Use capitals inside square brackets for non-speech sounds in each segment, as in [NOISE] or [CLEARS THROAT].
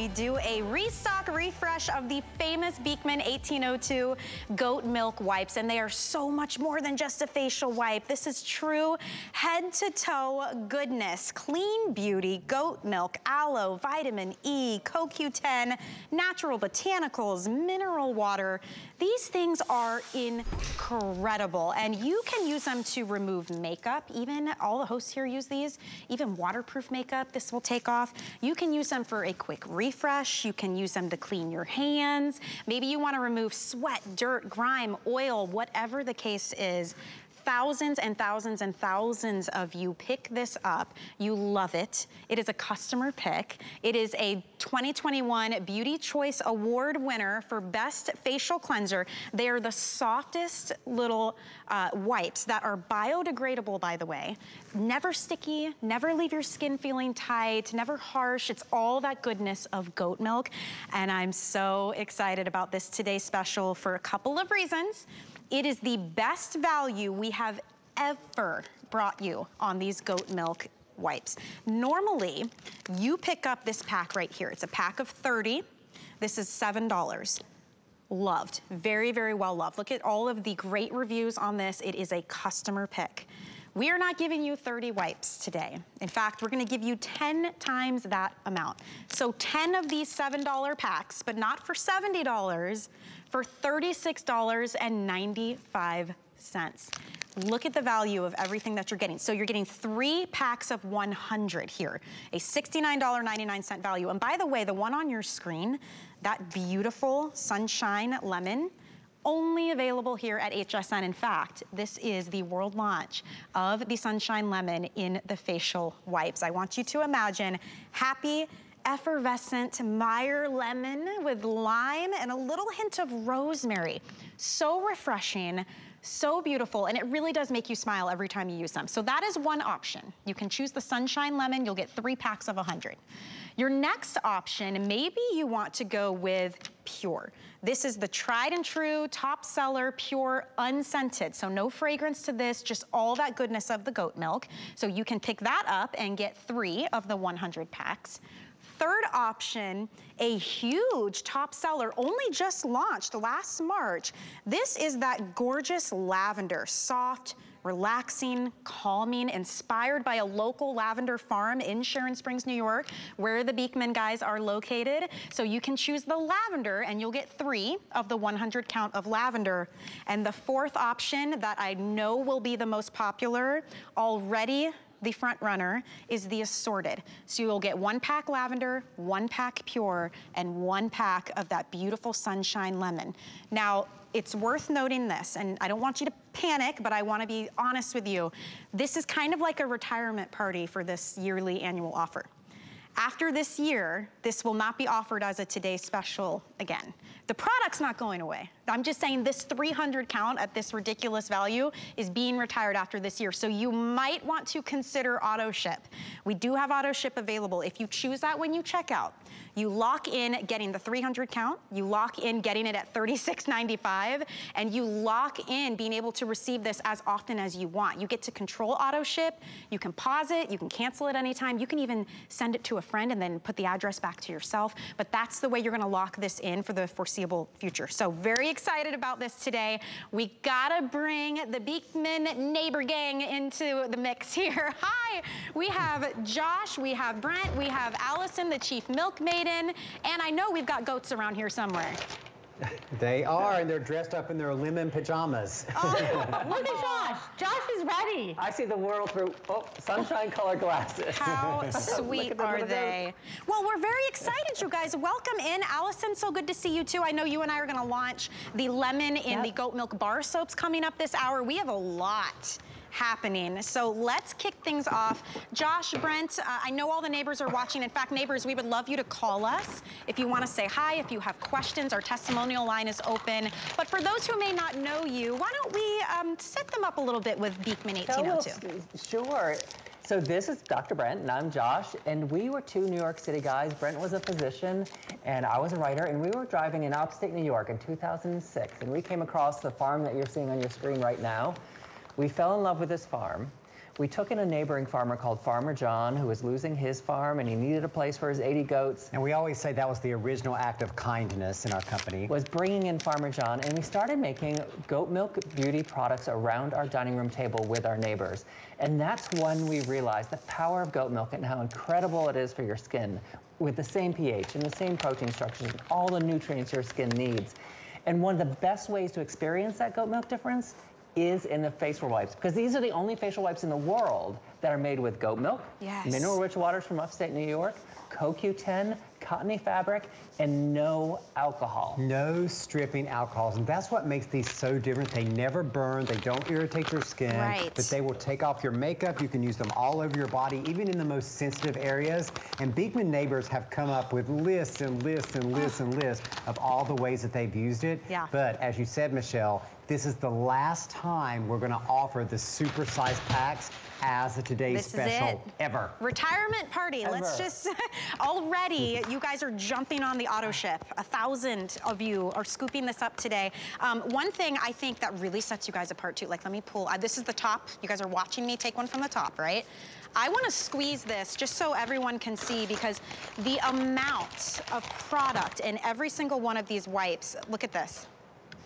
we do a restock refresh of the famous Beekman 1802 goat milk wipes, and they are so much more than just a facial wipe. This is true head to toe goodness, clean beauty, goat milk, aloe, vitamin E, CoQ10, natural botanicals, mineral water. These things are incredible, and you can use them to remove makeup. Even all the hosts here use these, even waterproof makeup, this will take off. You can use them for a quick refresh. You can use them to clean your hands. Maybe you wanna remove sweat, dirt, grime, oil, whatever the case is thousands and thousands and thousands of you pick this up. You love it. It is a customer pick. It is a 2021 Beauty Choice Award winner for Best Facial Cleanser. They are the softest little uh, wipes that are biodegradable, by the way. Never sticky, never leave your skin feeling tight, never harsh. It's all that goodness of goat milk. And I'm so excited about this today special for a couple of reasons. It is the best value we have ever brought you on these goat milk wipes. Normally, you pick up this pack right here. It's a pack of 30. This is $7 loved, very, very well loved. Look at all of the great reviews on this. It is a customer pick. We are not giving you 30 wipes today. In fact, we're gonna give you 10 times that amount. So 10 of these $7 packs, but not for $70, for $36.95. Look at the value of everything that you're getting. So you're getting three packs of 100 here, a $69.99 value. And by the way, the one on your screen, that beautiful sunshine lemon, only available here at HSN. In fact, this is the world launch of the Sunshine Lemon in the facial wipes. I want you to imagine happy, effervescent Meyer lemon with lime and a little hint of rosemary. So refreshing, so beautiful, and it really does make you smile every time you use them. So that is one option. You can choose the Sunshine Lemon, you'll get three packs of 100. Your next option, maybe you want to go with Pure. This is the tried and true top seller, pure, unscented. So no fragrance to this, just all that goodness of the goat milk. So you can pick that up and get three of the 100 packs. Third option, a huge top seller, only just launched last March. This is that gorgeous lavender, soft, relaxing, calming, inspired by a local lavender farm in Sharon Springs, New York, where the Beekman guys are located. So you can choose the lavender and you'll get three of the 100 count of lavender. And the fourth option that I know will be the most popular, already the front runner is the assorted. So you'll get one pack lavender, one pack pure, and one pack of that beautiful sunshine lemon. Now, it's worth noting this, and I don't want you to panic, but I wanna be honest with you. This is kind of like a retirement party for this yearly annual offer. After this year, this will not be offered as a today special again. The product's not going away. I'm just saying this 300 count at this ridiculous value is being retired after this year. So you might want to consider auto ship. We do have auto ship available. If you choose that when you check out, you lock in getting the 300 count, you lock in getting it at $36.95, and you lock in being able to receive this as often as you want. You get to control auto ship, you can pause it, you can cancel it anytime, you can even send it to a friend and then put the address back to yourself, but that's the way you're gonna lock this in for the foreseeable future. So very excited about this today. We gotta bring the Beekman neighbor gang into the mix here. [LAUGHS] Hi, we have Josh, we have Brent, we have Allison, the chief milk maiden, and I know we've got goats around here somewhere. They are, and they're dressed up in their lemon pajamas. Oh, look at Josh. Josh is ready. I see the world through oh, sunshine color glasses. How [LAUGHS] sweet are they? Well, we're very excited, you guys. Welcome in. Allison, so good to see you too. I know you and I are going to launch the lemon in yep. the goat milk bar soaps coming up this hour. We have a lot happening. So let's kick things off. Josh, Brent, uh, I know all the neighbors are watching. In fact, neighbors, we would love you to call us if you want to say hi, if you have questions. Our testimonial line is open. But for those who may not know you, why don't we um, set them up a little bit with Beekman 1802? sure. So this is Dr. Brent, and I'm Josh, and we were two New York City guys. Brent was a physician, and I was a writer, and we were driving in upstate New York in 2006, and we came across the farm that you're seeing on your screen right now. We fell in love with this farm. We took in a neighboring farmer called Farmer John who was losing his farm and he needed a place for his 80 goats. And we always say that was the original act of kindness in our company. Was bringing in Farmer John and we started making goat milk beauty products around our dining room table with our neighbors. And that's when we realized the power of goat milk and how incredible it is for your skin with the same pH and the same protein structures and all the nutrients your skin needs. And one of the best ways to experience that goat milk difference is in the facial wipes because these are the only facial wipes in the world that are made with goat milk, Yes. mineral rich waters from upstate New York, CoQ10, cottony fabric, and no alcohol. No stripping alcohols, and that's what makes these so different. They never burn, they don't irritate your skin, Right. but they will take off your makeup. You can use them all over your body, even in the most sensitive areas. And Beekman neighbors have come up with lists and lists and lists and lists of all the ways that they've used it. Yeah. But as you said, Michelle, this is the last time we're going to offer the supersized packs as a today's This is special ever. Retirement party. Let's just [LAUGHS] already. You guys are jumping on the auto ship. A thousand of you are scooping this up today. Um, one thing I think that really sets you guys apart too. Like, let me pull. Uh, this is the top. You guys are watching me take one from the top, right? I want to squeeze this just so everyone can see because the amount of product in every single one of these wipes. Look at this.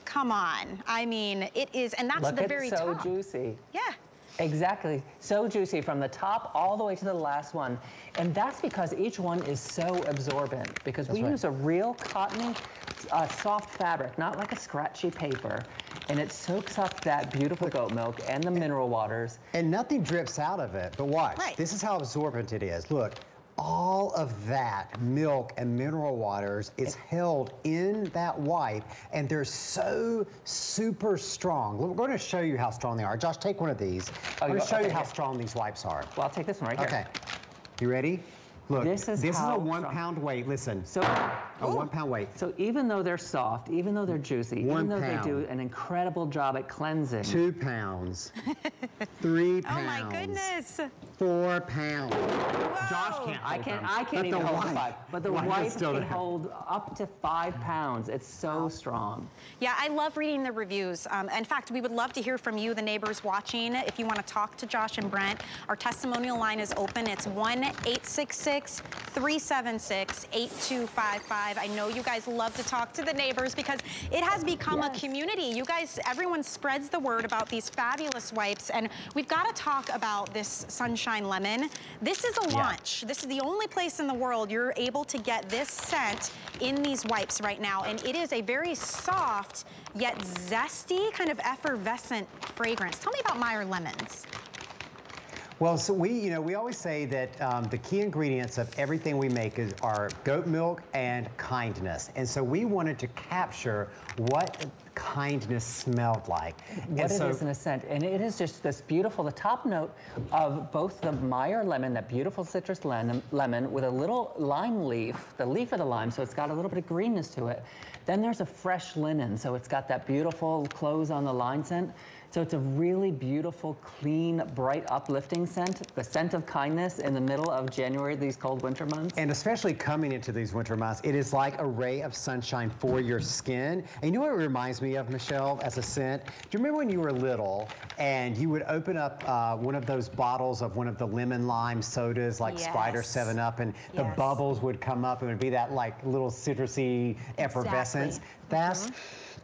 Come on. I mean, it is, and that's Look the very so top. juicy. Yeah. Exactly. So juicy from the top all the way to the last one. And that's because each one is so absorbent because we right. use a real cottony, uh, soft fabric, not like a scratchy paper. And it soaks up that beautiful goat milk and the mineral waters. And nothing drips out of it, but watch. Right. This is how absorbent it is. Look, all of that milk and mineral waters is held in that wipe, and they're so super strong. We're going to show you how strong they are. Josh, take one of these. Oh, I'm going to show you how here. strong these wipes are. Well, I'll take this one right here. Okay. You ready? Look, This is this is a one strong- pound weight. Listen, So, a one pound weight. so even though they're soft, even though they're juicy, One even though pound. they do an incredible job at cleansing, Two pounds. [LAUGHS] three pounds. my goodness. Four pounds. Josh can't. I can't, them. I can't But even the hold wipe- five, but the wipe is still can there. hold up to five pounds. It's so strong. Yeah, I love reading the reviews. Um, in fact, we would love to hear from you, the neighbors watching. If you want to talk to Josh and Brent, our testimonial line is open. It's 1-866-376-8255. I know you guys love to talk to the neighbors because it has become a community. You guys, everyone spreads the word about these fabulous wipes, and we've got to talk about this Sunshine Lemon. This is a Yeah. launch. This is the only place in the world you're able to get this scent in these wipes right now, and it is a very soft yet zesty, kind of effervescent fragrance. Tell me about Meyer Lemons. Well, so we, you know, we always say that um, the key ingredients of everything we make is are goat milk and kindness, and so we wanted to capture what kindness smelled like. What and it so, is in a scent, and it is just this beautiful, the top note of both the Meyer lemon, that beautiful citrus lemon, lemon with a little lime leaf, the leaf of the lime, so it's got a little bit of greenness to it. Then there's a fresh linen, so it's got that beautiful clothes on the line scent. So it's a really beautiful, clean, bright, uplifting scent, the scent of kindness in the middle of January, these cold winter months. and especially coming into these winter months, it is like a ray of sunshine for your skin. And you know what it reminds me of, Michelle, as a scent? Do you remember when you were little and you would open up uh, one of those bottles of one of the lemon lime sodas, like Sprite Yes. 7 Up, and the bubbles would come up and it would be that like little citrusy effervescence? That's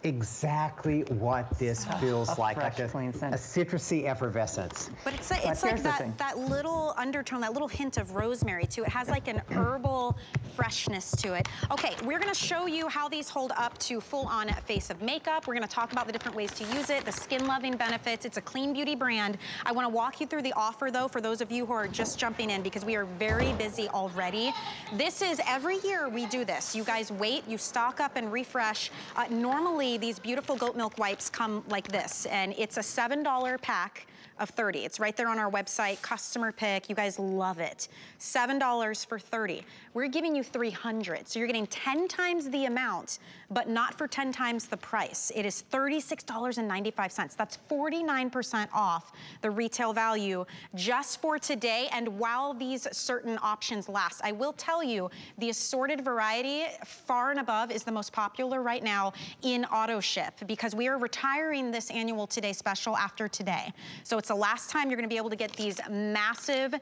exactly what this feels A like, fresh, like a, clean scent. a citrusy effervescence. But it's like, But it's like that, that little undertone, that little hint of rosemary too. It has like an [CLEARS THROAT] herbal freshness to it. Okay, we're gonna show you how these hold up to full-on face of makeup. We're gonna talk about the different ways to use it, the skin-loving benefits. It's a clean beauty brand. I wanna walk you through the offer though for those of you who are just jumping in because we are very busy already. This is, every year we do this. You guys wait, you stock up and refresh. Uh, normally, these beautiful goat milk wipes come like this, and it's a $7 pack of 30. It's right there on our website, customer pick. You guys love it. $7 for 30. We're giving you 300. So you're getting 10 times the amount, but not for 10 times the price. It is $36.95. That's 49% off the retail value just for today and while these certain options last. I will tell you, the assorted variety far and above is the most popular right now in auto ship because we are retiring this annual today special after today. So it's the last time you're gonna be able to get these massive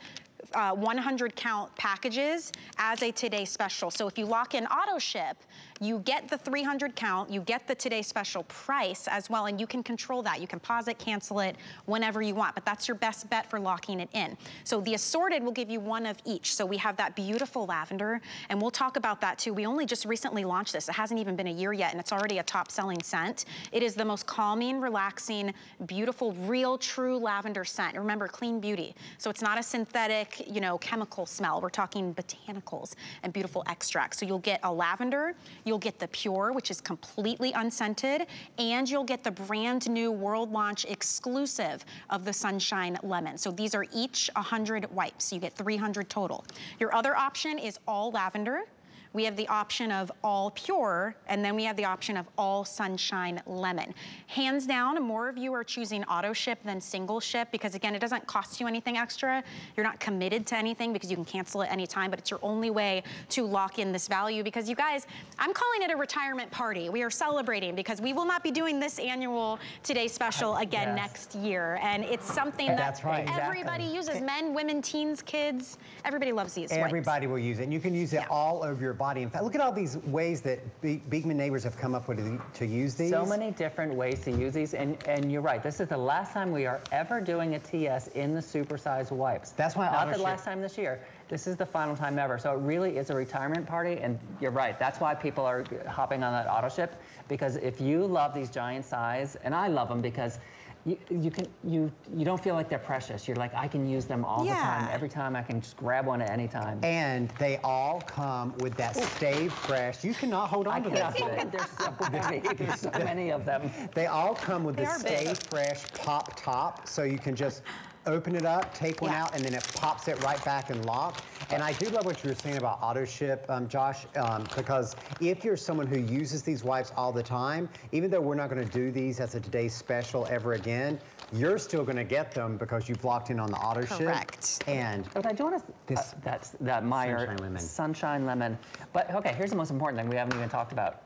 uh, 100 count packages as a today special. So if you lock in auto ship, you get the 300 count, you get the today special price as well, and you can control that. You can pause it, cancel it whenever you want, but that's your best bet for locking it in. So the assorted will give you one of each. So we have that beautiful lavender, and we'll talk about that too. We only just recently launched this. It hasn't even been a year yet, and it's already a top selling scent. It is the most calming, relaxing, beautiful, real, true lavender scent. Remember, clean beauty. So it's not a synthetic, you know, chemical smell. We're talking botanicals and beautiful extracts. So you'll get a lavender, You'll get the Pure, which is completely unscented, and you'll get the brand new world launch exclusive of the Sunshine Lemon. So these are each 100 wipes. You get 300 total. Your other option is all lavender. We have the option of all pure, and then we have the option of all sunshine lemon. Hands down, more of you are choosing auto ship than single ship because again, it doesn't cost you anything extra. You're not committed to anything because you can cancel it anytime, but it's your only way to lock in this value because you guys, I'm calling it a retirement party. We are celebrating because we will not be doing this annual Today Special again yes. next year. And it's something that right. everybody exactly. uses, men, women, teens, kids, everybody loves these Everybody will use it. And you can use it yeah. all over your body. In fact, look at all these ways that Be Beekman neighbors have come up with to use these. So many different ways to use these, and, and you're right. This is the last time we are ever doing a TS in the supersized wipes. That's why Not the last time this year. This is the final time ever. So it really is a retirement party, and you're right. That's why people are hopping on that auto ship, because if you love these giant size, and I love them because you, you can you you don't feel like they're precious. You're like I can use them all yeah. the time. Every time I can just grab one at any time. And they all come with that stay fresh. You cannot hold on I to them. There's so many. [LAUGHS] There's so many of them. They all come with they the stay big. fresh pop top, so you can just open it up, take one yeah. out, and then it pops it right back and lock. And I do love what you were saying about auto ship, um, Josh, um, because if you're someone who uses these wipes all the time, even though we're not going to do these as a today's special ever again, you're still going to get them because you've locked in on the auto ship. Correct. And but I do want to this uh, that's that Meyer sunshine lemon. sunshine lemon. But okay, here's the most important thing we haven't even talked about.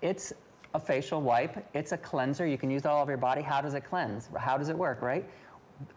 It's a facial wipe. It's a cleanser. You can use it all over your body. How does it cleanse? How does it work, right?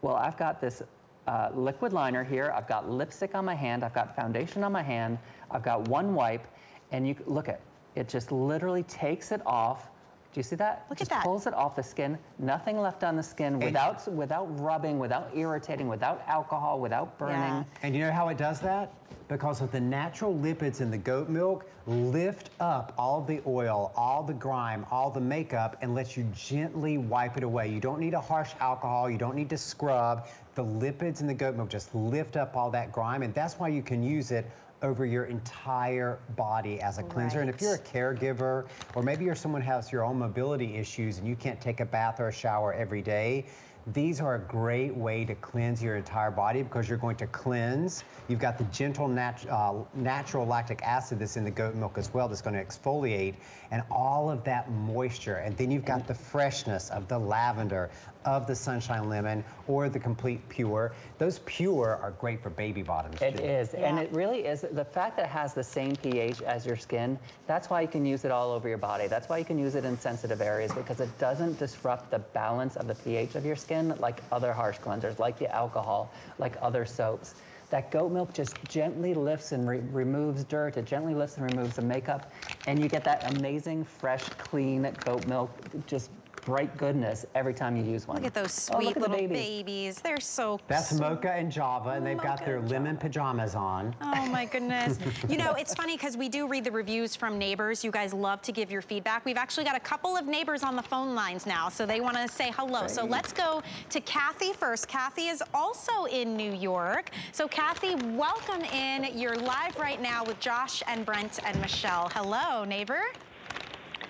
Well, I've got this uh, liquid liner here. I've got lipstick on my hand. I've got foundation on my hand. I've got one wipe. And you look at it just literally takes it off. Do you see that? Look just at that. pulls it off the skin. Nothing left on the skin without without rubbing, without irritating, without alcohol, without burning. Yeah. And you know how it does that? because of the natural lipids in the goat milk lift up all the oil, all the grime, all the makeup, and lets you gently wipe it away. You don't need a harsh alcohol. You don't need to scrub. The lipids in the goat milk just lift up all that grime, and that's why you can use it over your entire body as a cleanser. Right. And if you're a caregiver, or maybe you're someone who has your own mobility issues and you can't take a bath or a shower every day, these are a great way to cleanse your entire body because you're going to cleanse. You've got the gentle nat uh, natural lactic acid that's in the goat milk as well that's going to exfoliate and all of that moisture. And then you've got the freshness of the lavender, of the Sunshine Lemon or the Complete Pure. Those pure are great for baby bottoms. It too. is, yeah. and it really is. The fact that it has the same pH as your skin, that's why you can use it all over your body. That's why you can use it in sensitive areas because it doesn't disrupt the balance of the pH of your skin like other harsh cleansers, like the alcohol, like other soaps that goat milk just gently lifts and re removes dirt. It gently lifts and removes the makeup. And you get that amazing, fresh, clean goat milk just bright goodness every time you use one. Look at those oh, sweet oh, little the babies. babies. They're so cute That's so Mocha and Java, and they've Mocha got their lemon pajamas on. Oh my goodness. [LAUGHS] you know, it's funny because we do read the reviews from neighbors. You guys love to give your feedback. We've actually got a couple of neighbors on the phone lines now, so they want to say hello. Great. So let's go to Kathy first. Kathy is also in New York. So Kathy, welcome in. You're live right now with Josh and Brent and Michelle. Hello, neighbor.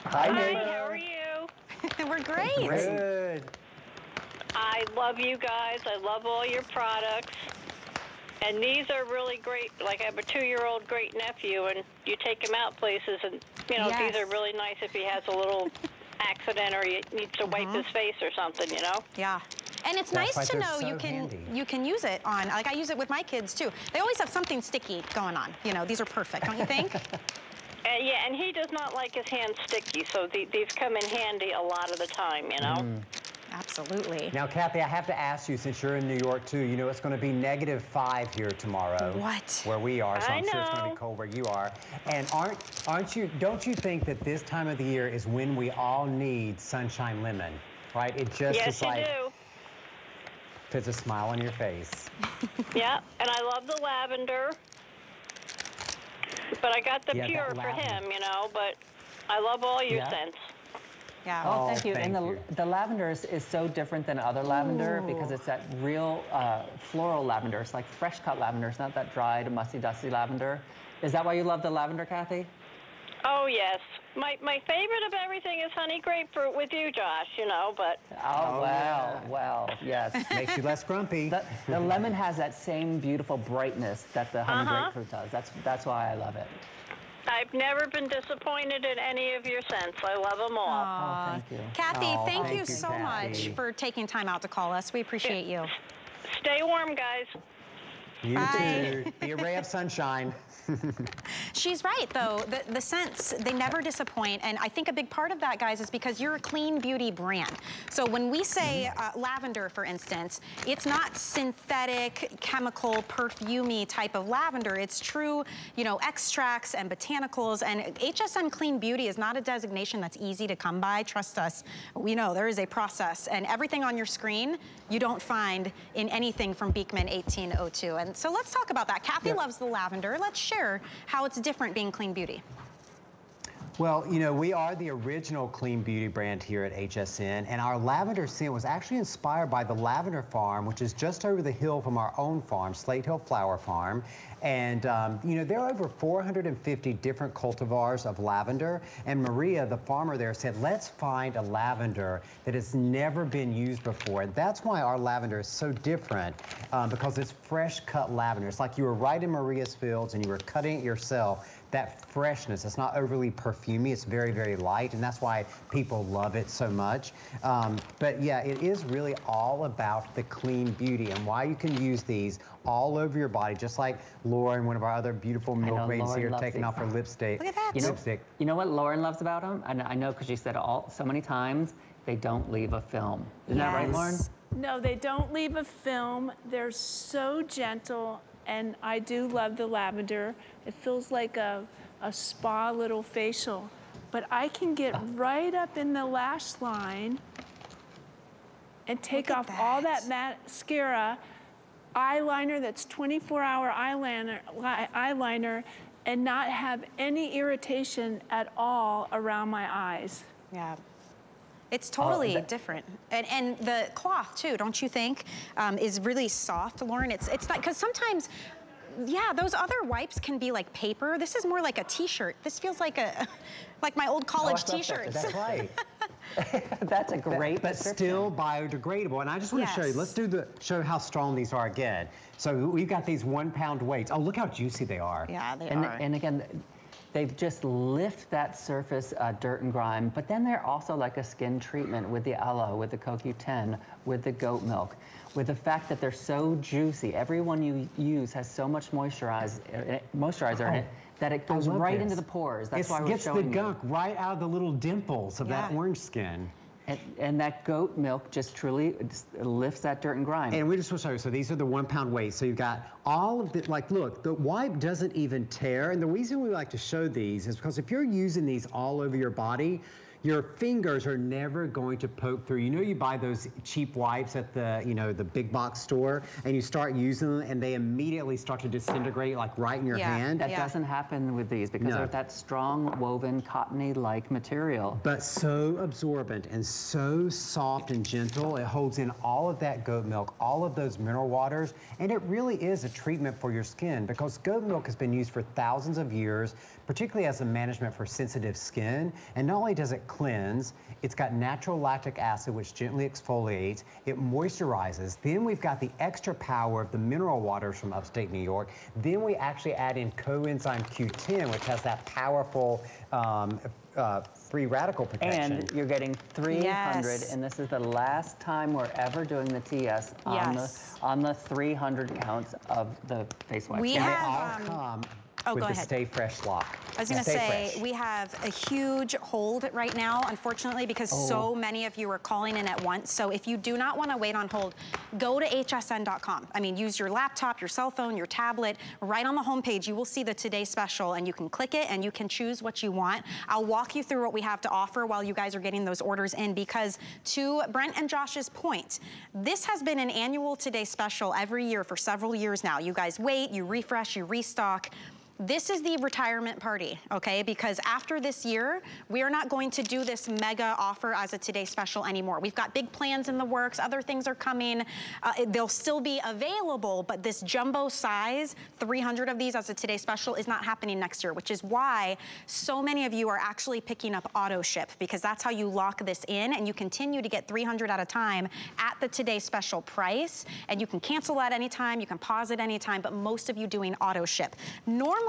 Hi, Hi how are you? [LAUGHS] We're great. Good. I love you guys. I love all your products. And these are really great. Like I have a two-year-old great nephew, and you take him out places, and you know these are really nice if he has a little [LAUGHS] accident or he needs to wipe Mm-hmm. his face or something. You know. Yeah. And it's That's nice why to know so you can handy. you can use it on like I use it with my kids too. They always have something sticky going on. You know, these are perfect, don't you think? [LAUGHS] And yeah, and he does not like his hands sticky, so the, these come in handy a lot of the time. You know. Mm. Absolutely. Now, Kathy, I have to ask you, since you're in New York too, you know it's going to be negative five here tomorrow. What? Where we are, so I am sure it's going to know. be cold where you are. And aren't aren't you? Don't you think that this time of the year is when we all need sunshine lemon, right? It just Yes, is you like do. puts a smile on your face. [LAUGHS] Yeah, and I love the lavender. [LAUGHS] But I got the Yeah, pure for him, you know. But I love all your Yeah. scents. Yeah. Oh, Oh, thank you. and the, you. the lavender is, is so different than other lavender because it's that real uh, floral lavender. It's like fresh cut lavender. It's not that dried, musty, dusty lavender. Is that why you love the lavender, Kathy? Oh yes, my my favorite of everything is honey grapefruit with you, Josh. You know, but Oh, Oh, well, yeah. well, yes. Makes you less grumpy. the, the lemon has that same beautiful brightness that the honey Uh-huh. grapefruit does. That's that's why I love it. I've never been disappointed in any of your scents. I love them all. Aw. thank you. Kathy, Oh, thank, thank you you, so Kathy. much for taking time out to call us. We appreciate you. Stay warm, guys. You Bye. too. [LAUGHS] Be a ray of sunshine. [LAUGHS] She's right, though. The, the scents, they never disappoint. And I think a big part of that, guys, is because you're a clean beauty brand. So when we say uh, lavender, for instance, it's not synthetic, chemical, perfumey type of lavender. It's true, you know, extracts and botanicals. And HSN Clean Beauty is not a designation that's easy to come by. Trust us, we know there is a process. And everything on your screen, you don't find in anything from Beekman 1802. And so let's talk about that. Kathy Yeah. loves the lavender. Let's share how it's different being clean beauty. Well, you know, we are the original clean beauty brand here at HSN, and our lavender scent was actually inspired by the Lavender Farm, which is just over the hill from our own farm, Slate Hill Flower Farm. And, um, you know, there are over 450 different cultivars of lavender, and Maria, the farmer there, said, let's find a lavender that has never been used before. And that's why our lavender is so different, um, because it's fresh cut lavender. It's like you were right in Maria's fields and you were cutting it yourself that freshness. It's not overly perfumey. It's very, very light, and that's why people love it so much. Um, but yeah, it is really all about the clean beauty and why you can use these all over your body, just like Lauren, one of our other beautiful know, milkmaids here, taking these. off her lipstick. Look at that. You know, Lipstick. you know what Lauren loves about them? And I know because she said it all so many times. They don't leave a film. Isn't that right, Lauren? No, they don't leave a film. They're so gentle, and I do love the lavender. It feels like a, a spa little facial. But I can get right up in the lash line and take off at all that. that mascara, eyeliner that's 24-hour eyeliner, eyeliner, and not have any irritation at all around my eyes. Yeah. It's totally that- different. And, and the cloth, too, don't you think, um, is really soft, Lauren? It's, it's like, because sometimes, yeah, those other wipes can be like paper. This is more like a t-shirt. This feels like a, [LAUGHS] like my old Oh, college love that. t-shirts. That's [LAUGHS] right. [LAUGHS] That's a great but description. still biodegradable. And I just want to show you. Let's do the show how strong these are again. So we've got these one pound weights. Oh, look how juicy they are. yeah, they And, are. and again, they just lift that surface uh, dirt and grime, but then they're also like a skin treatment with the aloe, with the CoQ10, with the goat milk, with the fact that they're so juicy. Every one you use has so much moisturize, uh, moisturizer in it that it goes right this. into the pores. That's It's- why we're gets the showing you. gunk right out of the little dimples of that orange skin. And, and that goat milk just truly lifts that dirt and grime. And we just will show you. So these are the one pound weights. So you've got all of the, like, look, the wipe doesn't even tear. And the reason we like to show these is because if you're using these all over your body, your fingers are never going to poke through. You know, you buy those cheap wipes at the, you know, the big box store, and you start using them, and they immediately start to disintegrate, like right in your Yeah. hand. that Yeah. doesn't happen with these because No. they're that strong woven cottony-like material. but so absorbent and so soft and gentle. It holds in all of that goat milk, all of those mineral waters, and it really is a treatment for your skin because goat milk has been used for thousands of years, particularly as a management for sensitive skin. And not only does it cleanse. It's got natural lactic acid, which gently exfoliates. It moisturizes. Then we've got the extra power of the mineral waters from upstate New York. Then we actually add in coenzyme Q10, which has that powerful um, uh, free radical protection. And you're getting 300, Yes. and this is the last time we're ever doing the TS on Yes. the on the 300 counts of the face wipes. We and they have, all um, come oh, with go the ahead. Stay Fresh lock. I was going to Stay say, Fresh. we have a huge hold right now, unfortunately, because oh. so Oh. many of you are calling in at once. So if you do not want to wait on hold, go to hsn.com. I mean, use your laptop, your cell phone, your tablet. Right on the homepage, you will see the Today Special, and you can click it and you can choose what you want. I'll walk you through what we have to offer while you guys are getting those orders in, because to Brent and Josh's point, this has been an annual Today Special every year for several years now. You guys wait, you refresh, you restock. This is the retirement party, okay? Because after this year, we are not going to do this mega offer as a today special anymore. We've got big plans in the works, other things are coming. Uh, they'll still be available, but this jumbo size, 300 of these as a today special is not happening next year, which is why so many of you are actually picking up auto ship because that's how you lock this in and you continue to get 300 at a time at the today special price. And you can cancel at any time, you can pause at any time, but most of you doing auto ship. Normally,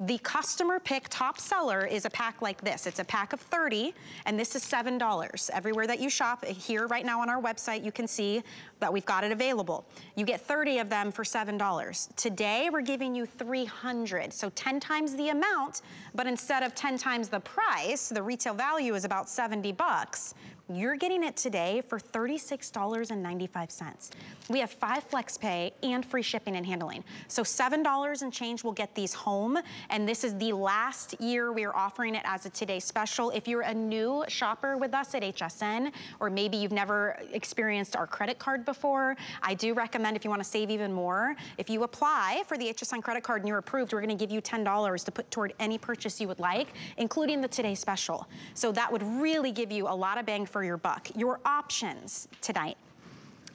the customer pick top seller is a pack like this. It's a pack of 30, and this is $7. Everywhere that you shop, here right now on our website, you can see that we've got it available. You get 30 of them for $7. Today, we're giving you 300, so 10 times the amount, but instead of 10 times the price, the retail value is about 70 bucks. You're getting it today for $36.95. We have five flex pay and free shipping and handling. So $7 and change will get these home. And this is the last year we are offering it as a today special. If you're a new shopper with us at HSN, or maybe you've never experienced our credit card before, I do recommend if you want to save even more, if you apply for the HSN credit card and you're approved, we're going to give you $10 to put toward any purchase you would like, including the today special. So that would really give you a lot of bang for your buck. Your options tonight.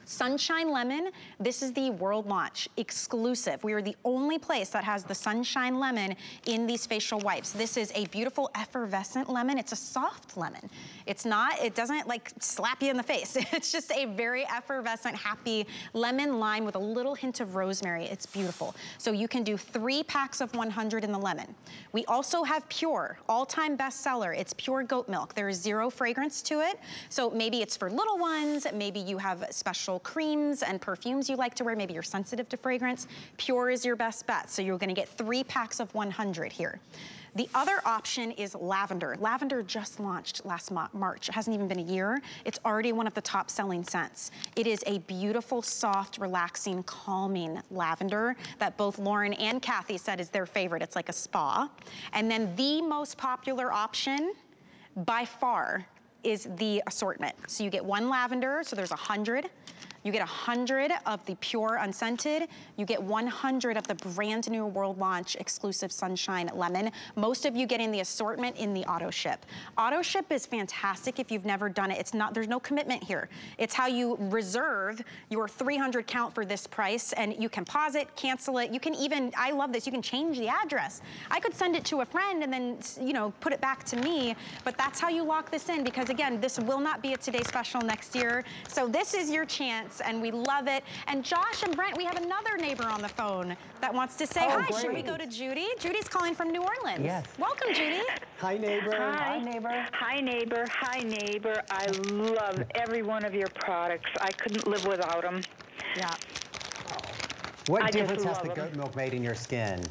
Sunshine Lemon, this is the world launch exclusive. We are the only place that has the Sunshine Lemon in these facial wipes. This is a beautiful effervescent lemon. It's a soft lemon. It's not, it doesn't like slap you in the face. [LAUGHS] It's just a very effervescent, happy lemon lime with a little hint of rosemary. It's beautiful. So you can do three packs of 100 in the lemon. We also have Pure, all-time bestseller. It's pure goat milk. There is zero fragrance to it. So maybe it's for little ones, maybe you have special creams and perfumes you like to wear, maybe you're sensitive to fragrance. Pure is your best bet. So you're gonna get three packs of 100 here. The other option is lavender. Lavender just launched last March. It hasn't even been a year. It's already one of the top selling scents. It is a beautiful, soft, relaxing, calming lavender that both Lauren and Kathy said is their favorite. It's like a spa. And then the most popular option by far is the assortment. So you get one lavender, so there's a 100. You get 100 of the pure unscented. You get 100 of the brand new world launch exclusive Sunshine Lemon. Most of you getting the assortment in the auto ship. Auto ship is fantastic if you've never done it. It's not, there's no commitment here. It's how you reserve your 300 count for this price and you can pause it, cancel it. You can even, I love this, you can change the address. I could send it to a friend and then, you know, put it back to me, but that's how you lock this in because again, this will not be a Today Special next year. So this is your chance and we love it. And Josh and Brent, we have another neighbor on the phone that wants to say Oh, hi. Should we go to Judy? Judy's calling from New Orleans. Yes. Welcome, Judy. Hi, neighbor. Hi, neighbor. Hi, neighbor. Hi, neighbor. I love every one of your products. I couldn't live without them. Yeah. What I difference has the the 'em. goat milk made in your skin?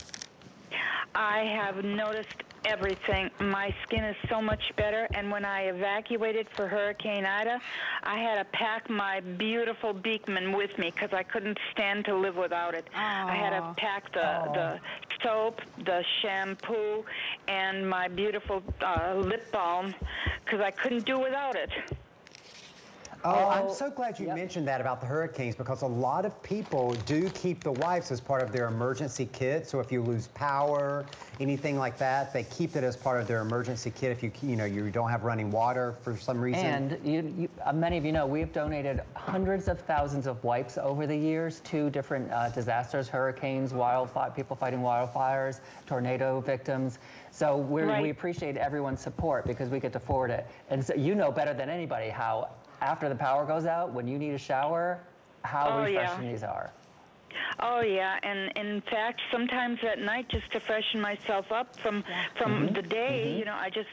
I have noticed everything. My skin is so much better, and when I evacuated for Hurricane Ida, I had to pack my beautiful Beekman with me because I couldn't stand to live without it. I had to pack the, the soap, the shampoo, and my beautiful uh, lip balm because I couldn't do without it. Oh, I'm so glad you yep. mentioned that about the hurricanes because a lot of people do keep the wipes as part of their emergency kit. So if you lose power, anything like that, they keep it as part of their emergency kit if you you know you don't have running water for some reason. And you, you, uh, many of you know we've donated hundreds of thousands of wipes over the years to different uh, disasters, hurricanes, wildfire, people fighting wildfires, tornado victims. So right. we appreciate everyone's support because we get to forward it. And so you know better than anybody how after the power goes out, when you need a shower, how oh, refreshing yeah. these are. Oh yeah, and in fact, sometimes at night, just to freshen myself up from from mm-hmm. the day, mm-hmm. you know, I just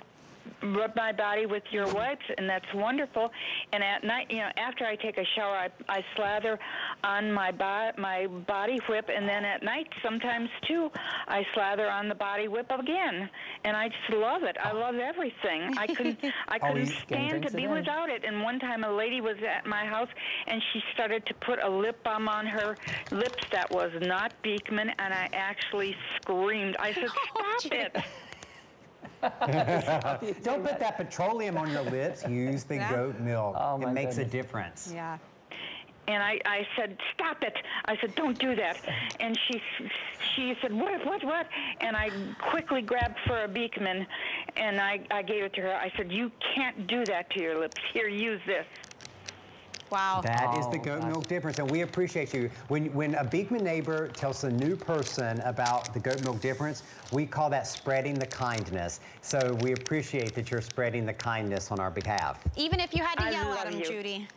rub my body with your wipes, and that's wonderful. And at night, you know, after I take a shower, I, I slather on my bo- my body whip, and then at night, sometimes too, I slather on the body whip again. And I just love it. I love everything. I couldn't [LAUGHS] I couldn't stand to be without it. And one time, a lady was at my house, and she started to put a lip balm on her lips that was not Beekman, and I actually screamed. I said, [LAUGHS] oh, "Stop oh, it!" Don't put that petroleum on your lips. Use the yeah. goat milk. Oh, it makes goodness. a difference. Yeah. And I, I said, stop it. I said, don't do that. And she, she said, what, what, what? And I quickly grabbed for a Beekman, and I, I gave it to her. I said, you can't do that to your lips. Here, use this. Wow. That oh, is the oh, goat milk difference, and we appreciate you. When, when a Beekman neighbor tells a new person about the goat milk difference, we call that spreading the kindness. So we appreciate that you're spreading the kindness on our behalf. Even if you had to I yell at them, you. Judy.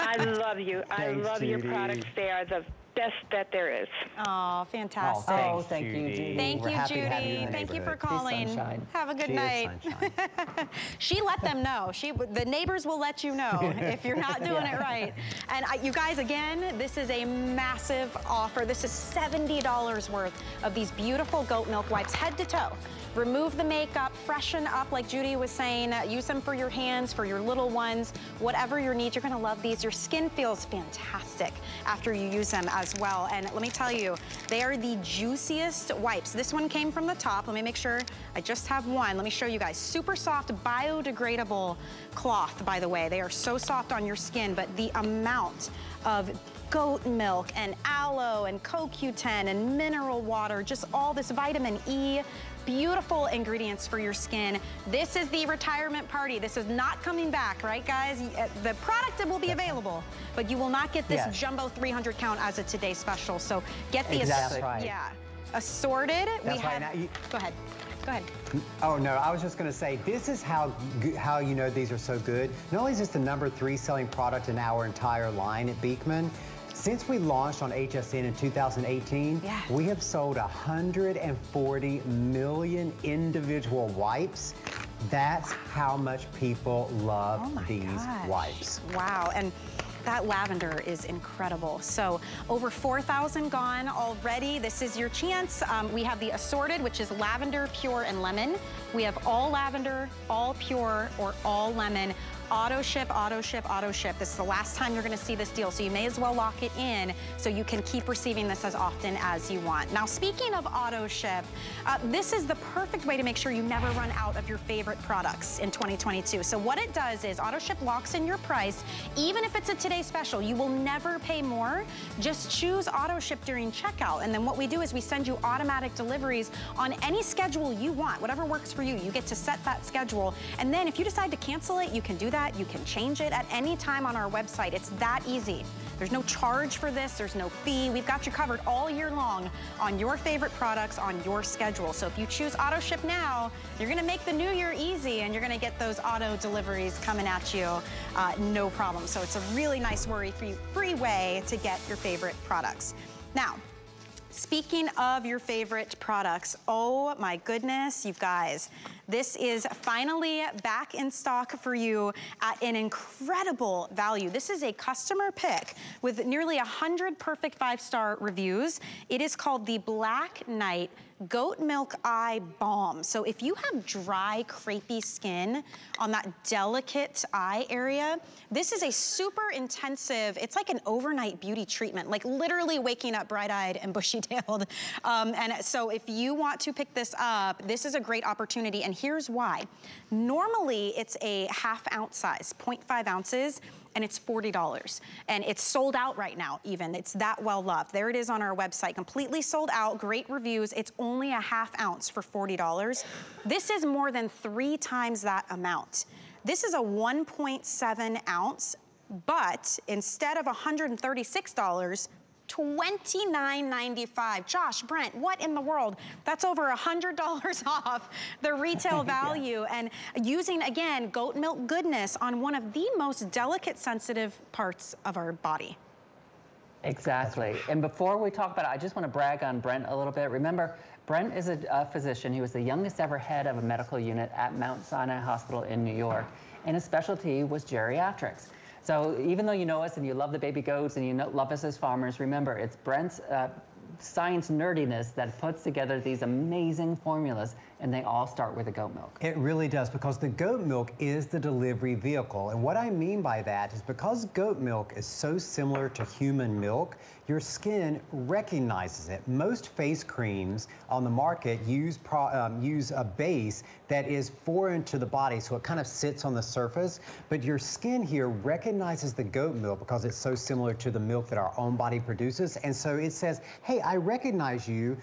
I love you. I Thanks, love Judy. your products. They are the best that there is. Oh, fantastic. Oh, thanks, oh, thank Judy. you, Judy. Thank We're you, Judy. You thank you for calling. Have a good she night. [LAUGHS] she let them know. She, the neighbors will let you know if you're not [LAUGHS] doing yeah. it right. And I, you guys, again, this is a massive offer. This is $70 worth of these beautiful goat milk wipes, head to toe. Remove the makeup, freshen up like Judy was saying. Uh, use them for your hands, for your little ones, whatever your needs. You're gonna love these. Your skin feels fantastic after you use them as well. And let me tell you, they are the juiciest wipes. This one came from the top. Let me make sure I just have one. Let me show you guys. Super soft, biodegradable cloth, by the way. They are so soft on your skin, but the amount of goat milk and aloe and CoQ10 and mineral water, just all this vitamin E, beautiful ingredients for your skin. This is the retirement party. This is not coming back, right guys? Uh, the product will be available, but you will not get this yes. jumbo 300 count as a today special. So get the exactly. right. yeah assorted. That's we right. have. You, go ahead. Go ahead. Oh no, I was just going to say this is how how you know these are so good. Not only is this the number three selling product in our entire line at Beekman, since we launched on HSN in 2018, yeah. we have sold 140 million individual wipes. That's how much people love oh these gosh. wipes. Wow. And that lavender is incredible. So over 4,000 gone already. This is your chance. Um, we have the assorted, which is lavender, pure, and lemon. We have all lavender, all pure, or all lemon auto ship, auto ship, auto ship. This is the last time you're gonna see this deal, so you may as well lock it in so you can keep receiving this as often as you want. Now, speaking of auto ship, uh, this is the perfect way to make sure you never run out of your favorite products in 2022. So what it does is auto ship locks in your price, even if it's a today special, you will never pay more. Just choose auto ship during checkout. And then what we do is we send you automatic deliveries on any schedule you want, whatever works for you. You get to set that schedule. And then if you decide to cancel it, you can do that that. You can change it at any time on our website. It's that easy. There's no charge for this. There's no fee. We've got you covered all year long on your favorite products on your schedule. So if you choose auto ship now, you're going to make the new year easy and you're going to get those auto deliveries coming at you uh, no problem. So it's a really nice worry-free free way to get your favorite products. Now, Speaking of your favorite products, oh my goodness, you guys, this is finally back in stock for you at an incredible value. This is a customer pick with nearly 100 perfect five-star reviews. It is called the Black Knight goat milk eye balm. So if you have dry, crepey skin on that delicate eye area, this is a super intensive, it's like an overnight beauty treatment, like literally waking up bright-eyed and bushy-tailed. [LAUGHS] Um, and so if you want to pick this up, this is a great opportunity, and here's why. Normally, it's a half ounce size, 0.5 ounces, and it's $40. And it's sold out right now even. It's that well loved. There it is on our website, completely sold out, great reviews. It's only a half ounce for $40. This is more than three times that amount. This is a 1.7 ounce, but instead of $136, $29.95. Josh, Brent, what in the world? That's over $100 [LAUGHS] off the retail [LAUGHS] value. yeah. And using, again, goat milk goodness on one of the most delicate, sensitive parts of our body. Exactly. And before we talk about it, I just want to brag on Brent a little bit. Remember, Brent is a, a, physician. He was the youngest ever head of a medical unit at Mount Sinai Hospital in New York, and his specialty was geriatrics. So even though you know us and you love the baby goats and you know, love us as farmers, remember it's Brent's uh, science nerdiness that puts together these amazing formulas and they all start with the goat milk. It really does because the goat milk is the delivery vehicle. And what I mean by that is because goat milk is so similar to human milk, your skin recognizes it. Most face creams on the market use, pro, um, use a base that is foreign to the body, so it kind of sits on the surface. But your skin here recognizes the goat milk because it's so similar to the milk that our own body produces. And so it says, hey, I recognize you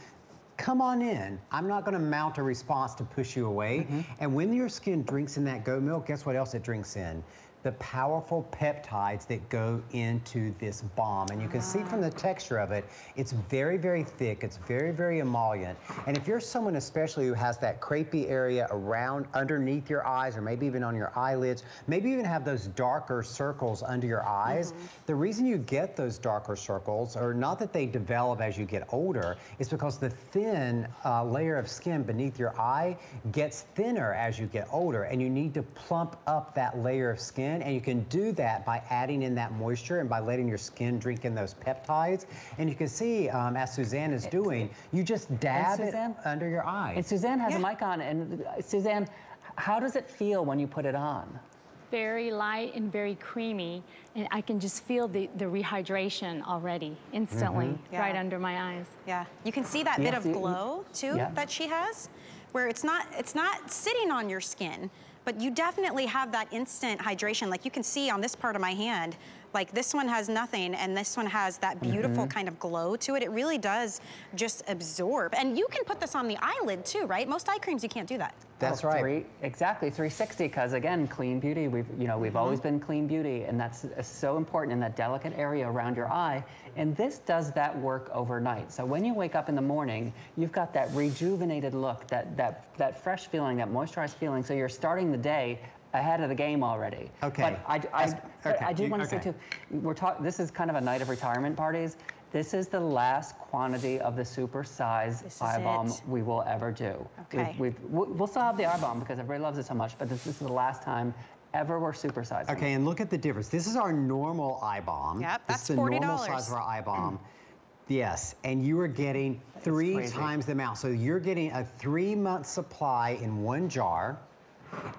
come on in. I'm not going to mount a response to push you away. Mm -hmm. And when your skin drinks in that goat milk, guess what else it drinks in? The powerful peptides that go into this balm. And you can see from the texture of it, it's very, very thick. It's very, very emollient. And if you're someone especially who has that crepey area around, underneath your eyes, or maybe even on your eyelids, maybe even have those darker circles under your eyes, mm -hmm. the reason you get those darker circles, or not that they develop as you get older, is because the thin uh, layer of skin beneath your eye gets thinner as you get older, and you need to plump up that layer of skin and you can do that by adding in that moisture and by letting your skin drink in those peptides. And you can see, um, as Suzanne is doing, you just dab it under your eye. And Suzanne has yeah. a mic on, and uh, Suzanne, how does it feel when you put it on? very light and very creamy and I can just feel the, the rehydration already instantly mm -hmm. yeah. right under my eyes. Yeah, you can see that yes, bit of glow too yeah. that she has where it's not it's not sitting on your skin but you definitely have that instant hydration. Like you can see on this part of my hand, like this one has nothing and this one has that beautiful mm -hmm. kind of glow to it. It really does just absorb. And you can put this on the eyelid too, right? Most eye creams, you can't do that. That's oh, right. Three, exactly, 360, because again, clean beauty, we've, you know, we've mm -hmm. always been clean beauty, and that's so important in that delicate area around your eye. And this does that work overnight. So when you wake up in the morning, you've got that rejuvenated look, that, that, that fresh feeling, that moisturized feeling. So you're starting the day ahead of the game already. Okay. But I, I, okay. I do want to okay. say too, we're talking. This is kind of a night of retirement parties. This is the last quantity of the super size eye balm we will ever do. Okay. We've, we've, we'll still have the eye balm because everybody loves it so much, but this, this is the last time ever we're supersizing. Okay, and look at the difference. This is our normal eye balm. Yep, that's this is the $40. normal size of our eye balm. [CLEARS THROAT] Yes, and you are getting three times the amount. So you're getting a three-month supply in one jar.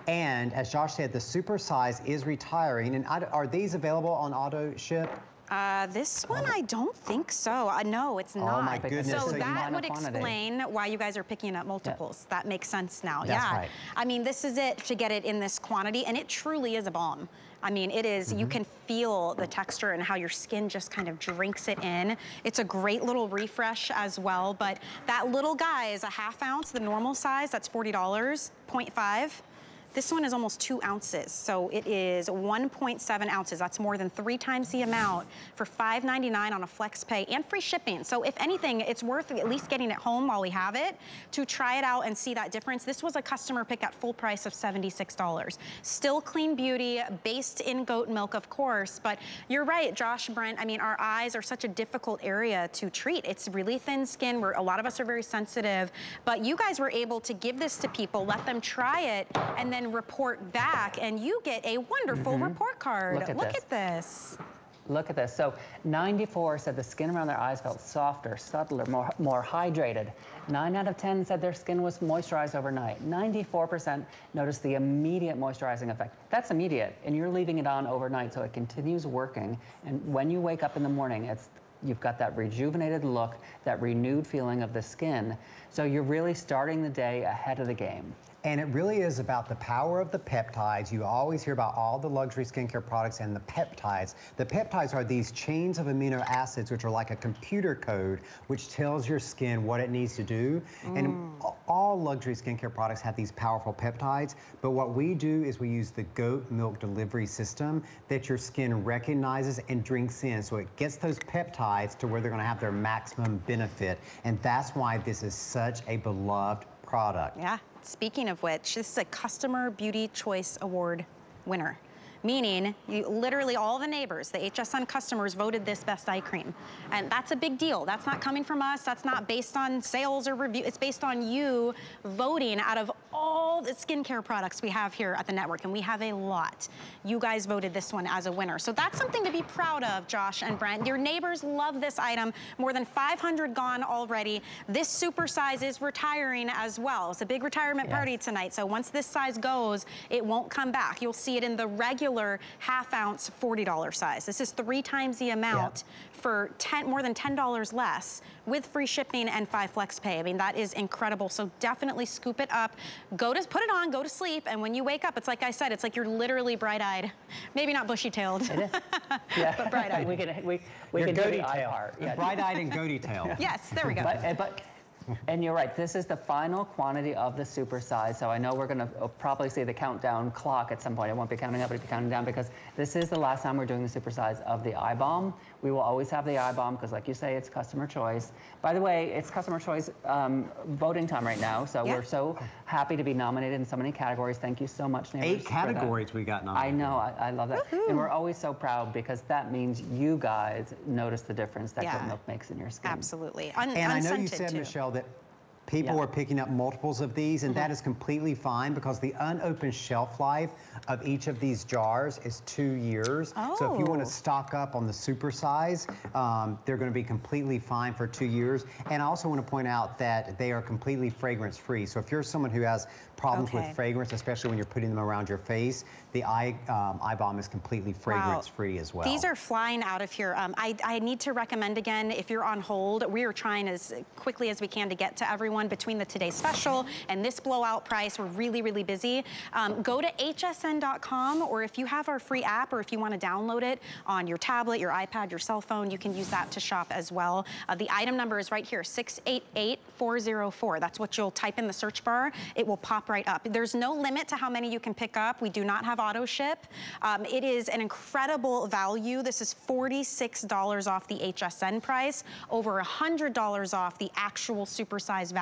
And as Josh said, the super size is retiring. And are these available on auto ship? Uh, this one, I don't think so. Uh, no, it's oh not. Oh my goodness. So, so that would explain why you guys are picking up multiples. Yeah. That makes sense now. That's yeah. Right. I mean, this is it to get it in this quantity, and it truly is a bomb. I mean, it is, mm -hmm. you mm-hmm. can feel the texture and how your skin just kind of drinks it in. It's a great little refresh as well, but that little guy is a half ounce, the normal size, that's $40, 0.5. This one is almost two ounces, so it is 1.7 ounces. That's more than three times the amount for $5.99 on a flex pay and free shipping. So if anything, it's worth at least getting it home while we have it to try it out and see that difference. This was a customer pick at full price of $76. Still clean beauty, based in goat milk, of course, but you're right, Josh, Brent, I mean, our eyes are such a difficult area to treat. It's really thin skin where a lot of us are very sensitive, but you guys were able to give this to people, let them try it, and then then report back and you get a wonderful mm -hmm. report card. Look, at, Look this. at this. Look at this. So 94 said the skin around their eyes felt softer, subtler, more, more hydrated. 9 out of 10 said their skin was moisturized overnight. 94% noticed the immediate moisturizing effect. That's immediate, and you're leaving it on overnight, so it continues working. And when you wake up in the morning, it's you've got that rejuvenated look, that renewed feeling of the skin. So you're really starting the day ahead of the game. And it really is about the power of the peptides. You always hear about all the luxury skincare products and the peptides. The peptides are these chains of amino acids, which are like a computer code, which tells your skin what it needs to do. And mm. all luxury skincare products have these powerful peptides. But what we do is we use the goat milk delivery system that your skin recognizes and drinks in. So it gets those peptides to where they're going to have their maximum benefit. And that's why this is such a beloved product. Yeah. Speaking of which, this is a Customer Beauty Choice Award winner. Meaning, you, literally all the neighbors, the HSN customers voted this best eye cream. And that's a big deal. That's not coming from us. That's not based on sales or review. It's based on you voting out of all the skincare products we have here at the network. And we have a lot. You guys voted this one as a winner. So that's something to be proud of, Josh and Brent. Your neighbors love this item. More than 500 gone already. This super size is retiring as well. It's a big retirement party tonight. So once this size goes, it won't come back. You'll see it in the regular half ounce $40 size. This is three times the amount for 10, more than $10 less with free shipping and five flex pay. I mean, that is incredible. So definitely scoop it up, go to, put it on, go to sleep. And when you wake up, it's like I said, it's like you're literally bright eyed. Maybe not bushy tailed. [LAUGHS] Yeah. But bright-eyed. we can, we, we can do goatee the eye tail. Yeah. [LAUGHS] Bright-eyed and goatee tail. [LAUGHS] yes, there we go. But, uh, but, and you're right, this is the final quantity of the super size. So I know we're going to probably see the countdown clock at some point. It won't be counting up, but it'll be counting down because this is the last time we're doing the super size of the eye balm. We will always have the eye balm because, like you say, it's customer choice. By the way, it's customer choice um, voting time right now. So Yeah. we're so happy to be nominated in so many categories. Thank you so much, neighbors. Eight categories we got nominated. I know, I, I love that. And we're always so proud because that means you guys notice the difference that Yeah. goat milk makes in your skin. Absolutely. Un- And I know you said, too. Michelle, that people Yeah. are picking up multiples of these, and Mm-hmm. that is completely fine because the unopened shelf life of each of these jars is two years. So if you want Oh. to stock up on the super size, um, they're going to be completely fine for two years. And I also want to point out that they are completely fragrance free. So if you're someone who has problems Okay. with fragrance, especially when you're putting them around your face, the eye um, eye balm is completely fragrance free as well. These are flying out of here. Um, I, I need to recommend again, if you're on hold, we are trying as quickly as we can to get to everyone between the today's special and this blowout price. We're really, really busy. Um, go to hsn.com or if you have our free app or if you want to download it on your tablet, your iPad, your cell phone, you can use that to shop as well. Uh, the item number is right here, 688404. That's what you'll type in the search bar. It will pop right up. There's no limit to how many you can pick up. We do not have auto ship. Um, it is an incredible value. This is $46 off the HSN price, over $100 off the actual supersize value.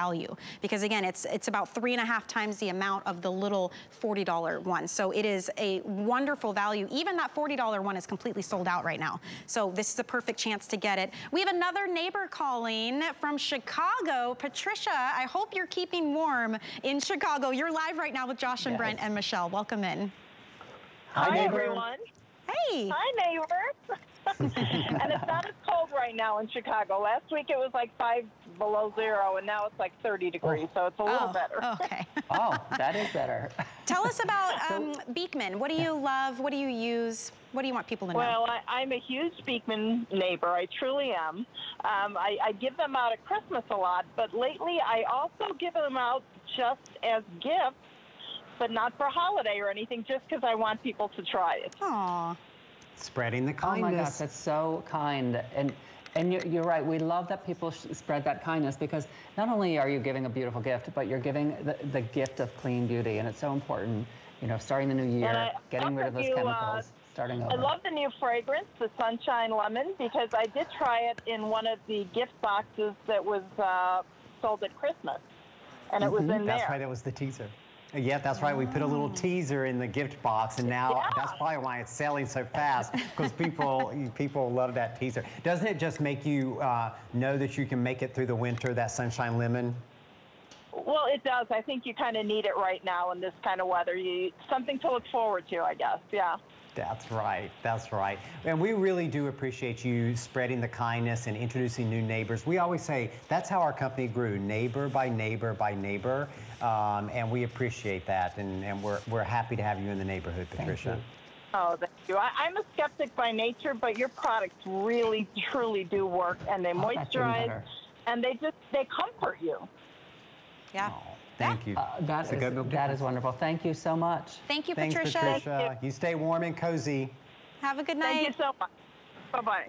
Because again, it's, it's about three and a half times the amount of the little $40 one. So it is a wonderful value. Even that $40 one is completely sold out right now. So this is a perfect chance to get it. We have another neighbor calling from Chicago. Patricia, I hope you're keeping warm in Chicago. You're live right now with Josh and Yes. Brent and Michelle. Welcome in. Hi, neighbor. everyone. Hey. Hi, neighbor. [LAUGHS] and it's not as cold right now in Chicago. Last week it was like five below zero, and now it's like 30 degrees, so it's a little Oh, better. Okay. [LAUGHS] Oh, that is better. Tell us about [LAUGHS] um, Beekman. What do you love? What do you use? What do you want people to know? Well, I, I'm a huge Beekman neighbor. I truly am. Um, I, I give them out at Christmas a lot, but lately I also give them out just as gifts, but not for holiday or anything, just because I want people to try it. Aw. Spreading the kindness. Oh my gosh, that's so kind. And and you're, you're right. We love that people sh- spread that kindness because not only are you giving a beautiful gift, but you're giving the, the gift of clean beauty, and it's so important. You know, starting the new year, I getting rid of those you, uh, chemicals, starting over. I love the new fragrance, the Sunshine Lemon, because I did try it in one of the gift boxes that was uh, sold at Christmas, and it was in Mm-hmm. That's there. right, that was the teaser. Yeah, that's right. We put a little teaser in the gift box, and now Yeah. that's probably why it's selling so fast because people [LAUGHS] people love that teaser. Doesn't it just make you uh, know that you can make it through the winter? That sunshine lemon. Well, it does. I think you kind of need it right now in this kind of weather. You something to look forward to, I guess. Yeah. That's right. That's right. And we really do appreciate you spreading the kindness and introducing new neighbors. We always say that's how our company grew, neighbor by neighbor by neighbor. Um, and we appreciate that. And, and we're, we're happy to have you in the neighborhood, Patricia. you. Oh, thank you. I, I'm a skeptic by nature, but your products really, [LAUGHS] truly do work, and they Oh, moisturize, and they just they comfort you. Yeah. Thank you. Uh, that It's a is- goat milk that is wonderful. Thank you so much. Thank you, Thanks, Patricia. Patricia. You stay warm and cozy. Have a good night. Thank you so much. Bye-bye.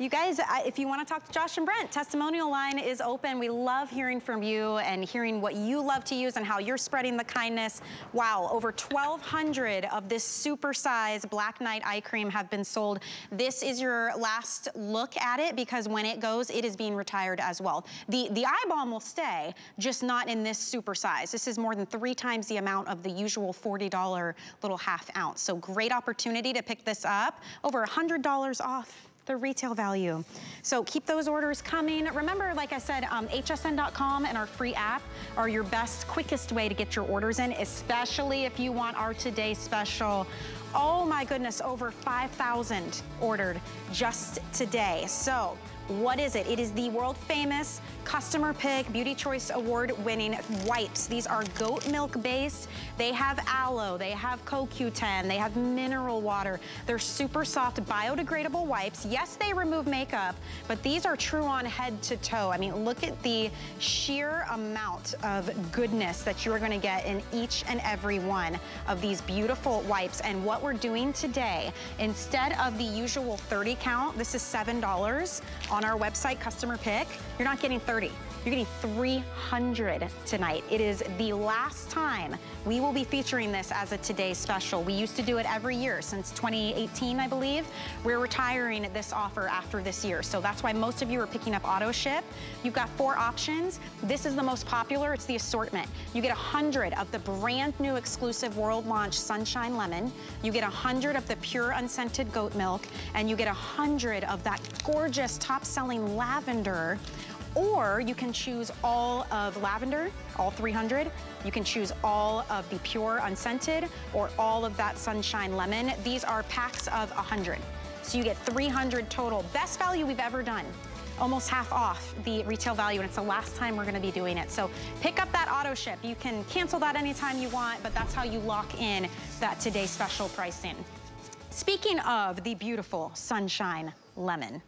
You guys, if you want to talk to Josh and Brent, testimonial line is open. We love hearing from you and hearing what you love to use and how you're spreading the kindness. Wow, over 1,200 of this super size Black Knight eye cream have been sold. This is your last look at it because when it goes, it is being retired as well. The, the eye balm will stay, just not in this super size. This is more than three times the amount of the usual $40 little half ounce. So great opportunity to pick this up. Over $100 off the retail value. So keep those orders coming. Remember, like I said, um, hsn.com and our free app are your best, quickest way to get your orders in, especially if you want our today special. Oh my goodness, over 5,000 ordered just today. So what is it? It is the world famous customer pick Beauty Choice Award winning wipes. These are goat milk based. They have aloe, they have CoQ10, they have mineral water. They're super soft, biodegradable wipes. Yes, they remove makeup, but these are true on head to toe. I mean, look at the sheer amount of goodness that you're gonna get in each and every one of these beautiful wipes. And what we're doing today, instead of the usual 30 count, this is $7 on our website, customer pick. You're not getting 30. You're getting 300 tonight. It is the last time we will be featuring this as a today's special. We used to do it every year since 2018, I believe. We're retiring this offer after this year. So that's why most of you are picking up auto ship. You've got four options. This is the most popular. It's the assortment. You get 100 of the brand new exclusive world launch Sunshine Lemon. You get 100 of the pure unscented goat milk. And you get 100 of that gorgeous top selling lavender or you can choose all of lavender, all 300. You can choose all of the pure unscented or all of that sunshine lemon. These are packs of 100. So you get 300 total. Best value we've ever done. Almost half off the retail value, and it's the last time we're gonna be doing it. So pick up that auto ship. You can cancel that anytime you want, but that's how you lock in that today special pricing. Speaking of the beautiful sunshine lemon,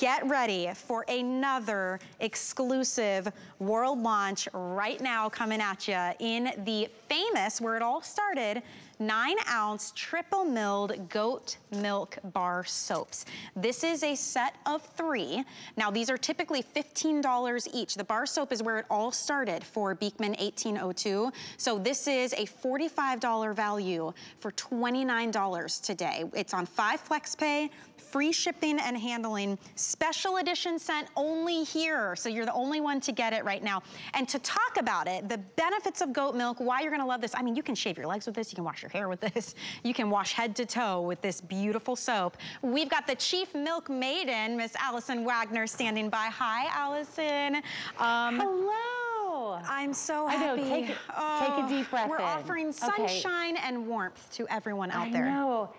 get ready for another exclusive world launch right now coming at you in the famous, where it all started, nine ounce triple milled goat milk bar soaps. This is a set of three. Now these are typically $15 each. The bar soap is where it all started for Beekman 1802. So this is a $45 value for $29 today. It's on five flex pay, free shipping and handling, special edition sent only here. So you're the only one to get it right now. And to talk about it, the benefits of goat milk, why you're gonna love this. I mean, you can shave your legs with this, you can wash your hair with this, [LAUGHS] you can wash head to toe with this beautiful soap. We've got the chief milk maiden, Miss Allison Wagner, standing by. Hi, Allison. Um, Hello. I'm so I know, happy. take a- take a deep breath We're in. offering Okay. sunshine and warmth to everyone out I there. know.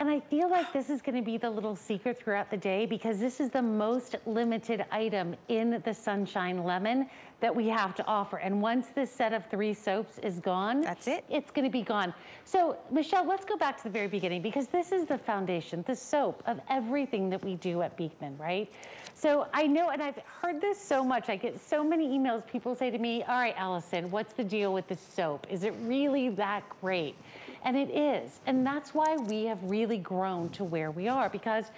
And I feel like this is going to be the little secret throughout the day because this is the most limited item in the Sunshine Lemon that we have to offer. And once this set of three soaps is gone, That's it. It's going to be gone. So, Michelle, let's go back to the very beginning because this is the foundation, the soap of everything that we do at Beekman, right? So I know, and I've heard this so much. I get so many emails. People say to me, All right, Allison, what's the deal with the soap? Is it really that great? And it is. And that's why we have really grown to where we are because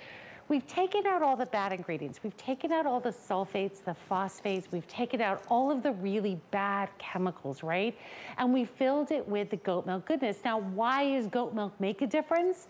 we've taken out all the bad ingredients. We've taken out all the sulfates, the phosphates. We've taken out all of the really bad chemicals, right? And we filled it with the goat milk goodness. Now, why does goat milk make a difference?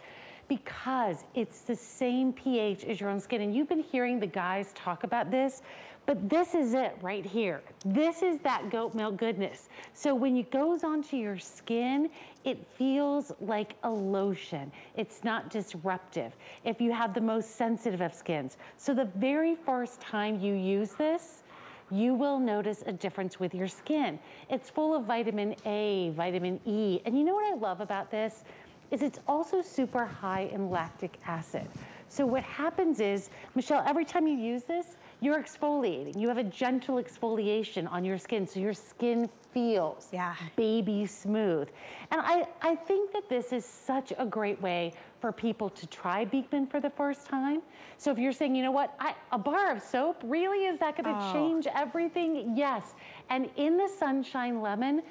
Because it's the same pH as your own skin. And you've been hearing the guys talk about this, but this is it right here. This is that goat milk goodness. So when it goes onto your skin, it feels like a lotion. It's not disruptive. If you have the most sensitive of skins. So the very first time you use this, you will notice a difference with your skin. It's full of vitamin A, vitamin E. And you know what I love about this? Is it's also super high in lactic acid. So what happens is, Michelle, every time you use this, you're exfoliating. You have a gentle exfoliation on your skin so your skin feels yeah. baby smooth. And I, I think that this is such a great way for people to try Beekman for the first time. So if you're saying, you know what, I, a bar of soap, really, is that gonna oh. change everything? Yes. And in the Sunshine Lemon,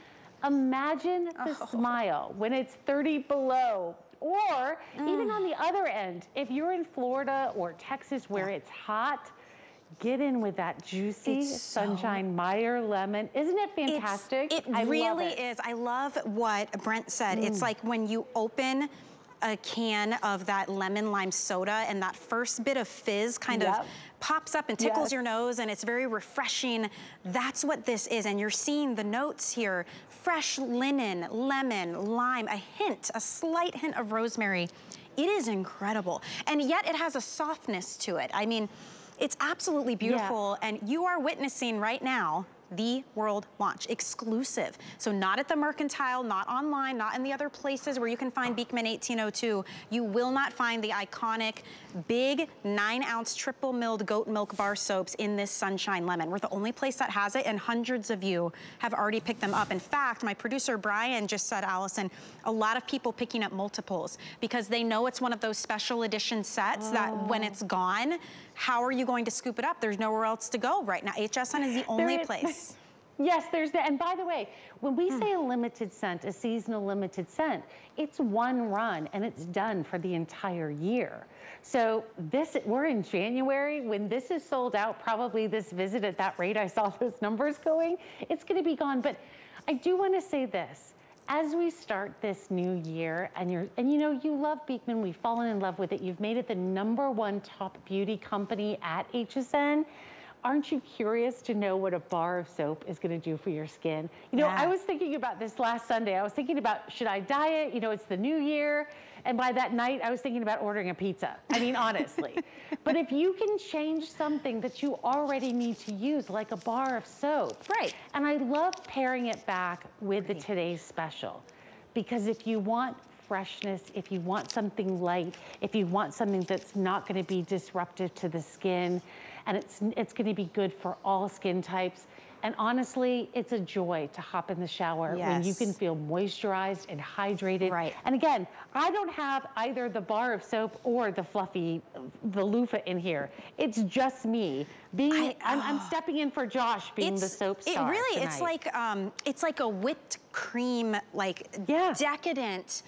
imagine the oh. smile when it's 30 below. Or mm. even on the other end, if you're in Florida or Texas where yeah. it's hot, get in with that juicy it's sunshine so, Meyer lemon. Isn't it fantastic? it I really it. is. I love what Brent said. Mm. It's like when you open a can of that lemon lime soda and that first bit of fizz kind yep. of pops up and tickles yes. your nose and it's very refreshing. That's what this is. And you're seeing the notes here. Fresh linen, lemon, lime, a hint, a slight hint of rosemary. It is incredible. And yet it has a softness to it. I mean, it's absolutely beautiful. Yeah. And you are witnessing right now the world launch, exclusive. So not at the Mercantile, not online, not in the other places where you can find Beekman 1802. You will not find the iconic big nine ounce triple milled goat milk bar soaps in this Sunshine Lemon. We're the only place that has it and hundreds of you have already picked them up. In fact, my producer Brian just said, Allison, a lot of people picking up multiples because they know it's one of those special edition sets oh. that when it's gone, how are you going to scoop it up? There's nowhere else to go right now. HSN is the only place. [LAUGHS] Yes, there's that. And by the way, when we hmm. say a limited scent, a seasonal limited scent, it's one run and it's done for the entire year. So this, we're in January. When this is sold out, probably this visit at that rate, I saw [LAUGHS] those numbers going, it's gonna be gone. But I do wanna say this as we start this new year and you're and you know you love Beekman we've fallen in love with it you've made it the number one top beauty company at HSN aren't you curious to know what a bar of soap is going to do for your skin you know yeah. I was thinking about this last Sunday I was thinking about should I diet you know it's the new year and by that night, I was thinking about ordering a pizza. I mean, honestly. [LAUGHS] but if you can change something that you already need to use, like a bar of soap. Right. And I love pairing it back with the today's special. Because if you want freshness, if you want something light, if you want something that's not gonna be disruptive to the skin, and it's, it's gonna be good for all skin types, and honestly, it's a joy to hop in the shower yes. when you can feel moisturized and hydrated. Right. And again, I don't have either the bar of soap or the fluffy, the loofah in here. It's just me being, I, am oh. stepping in for Josh being the soap star It really, tonight. it's like, um, it's like a whipped cream, like yeah. decadent,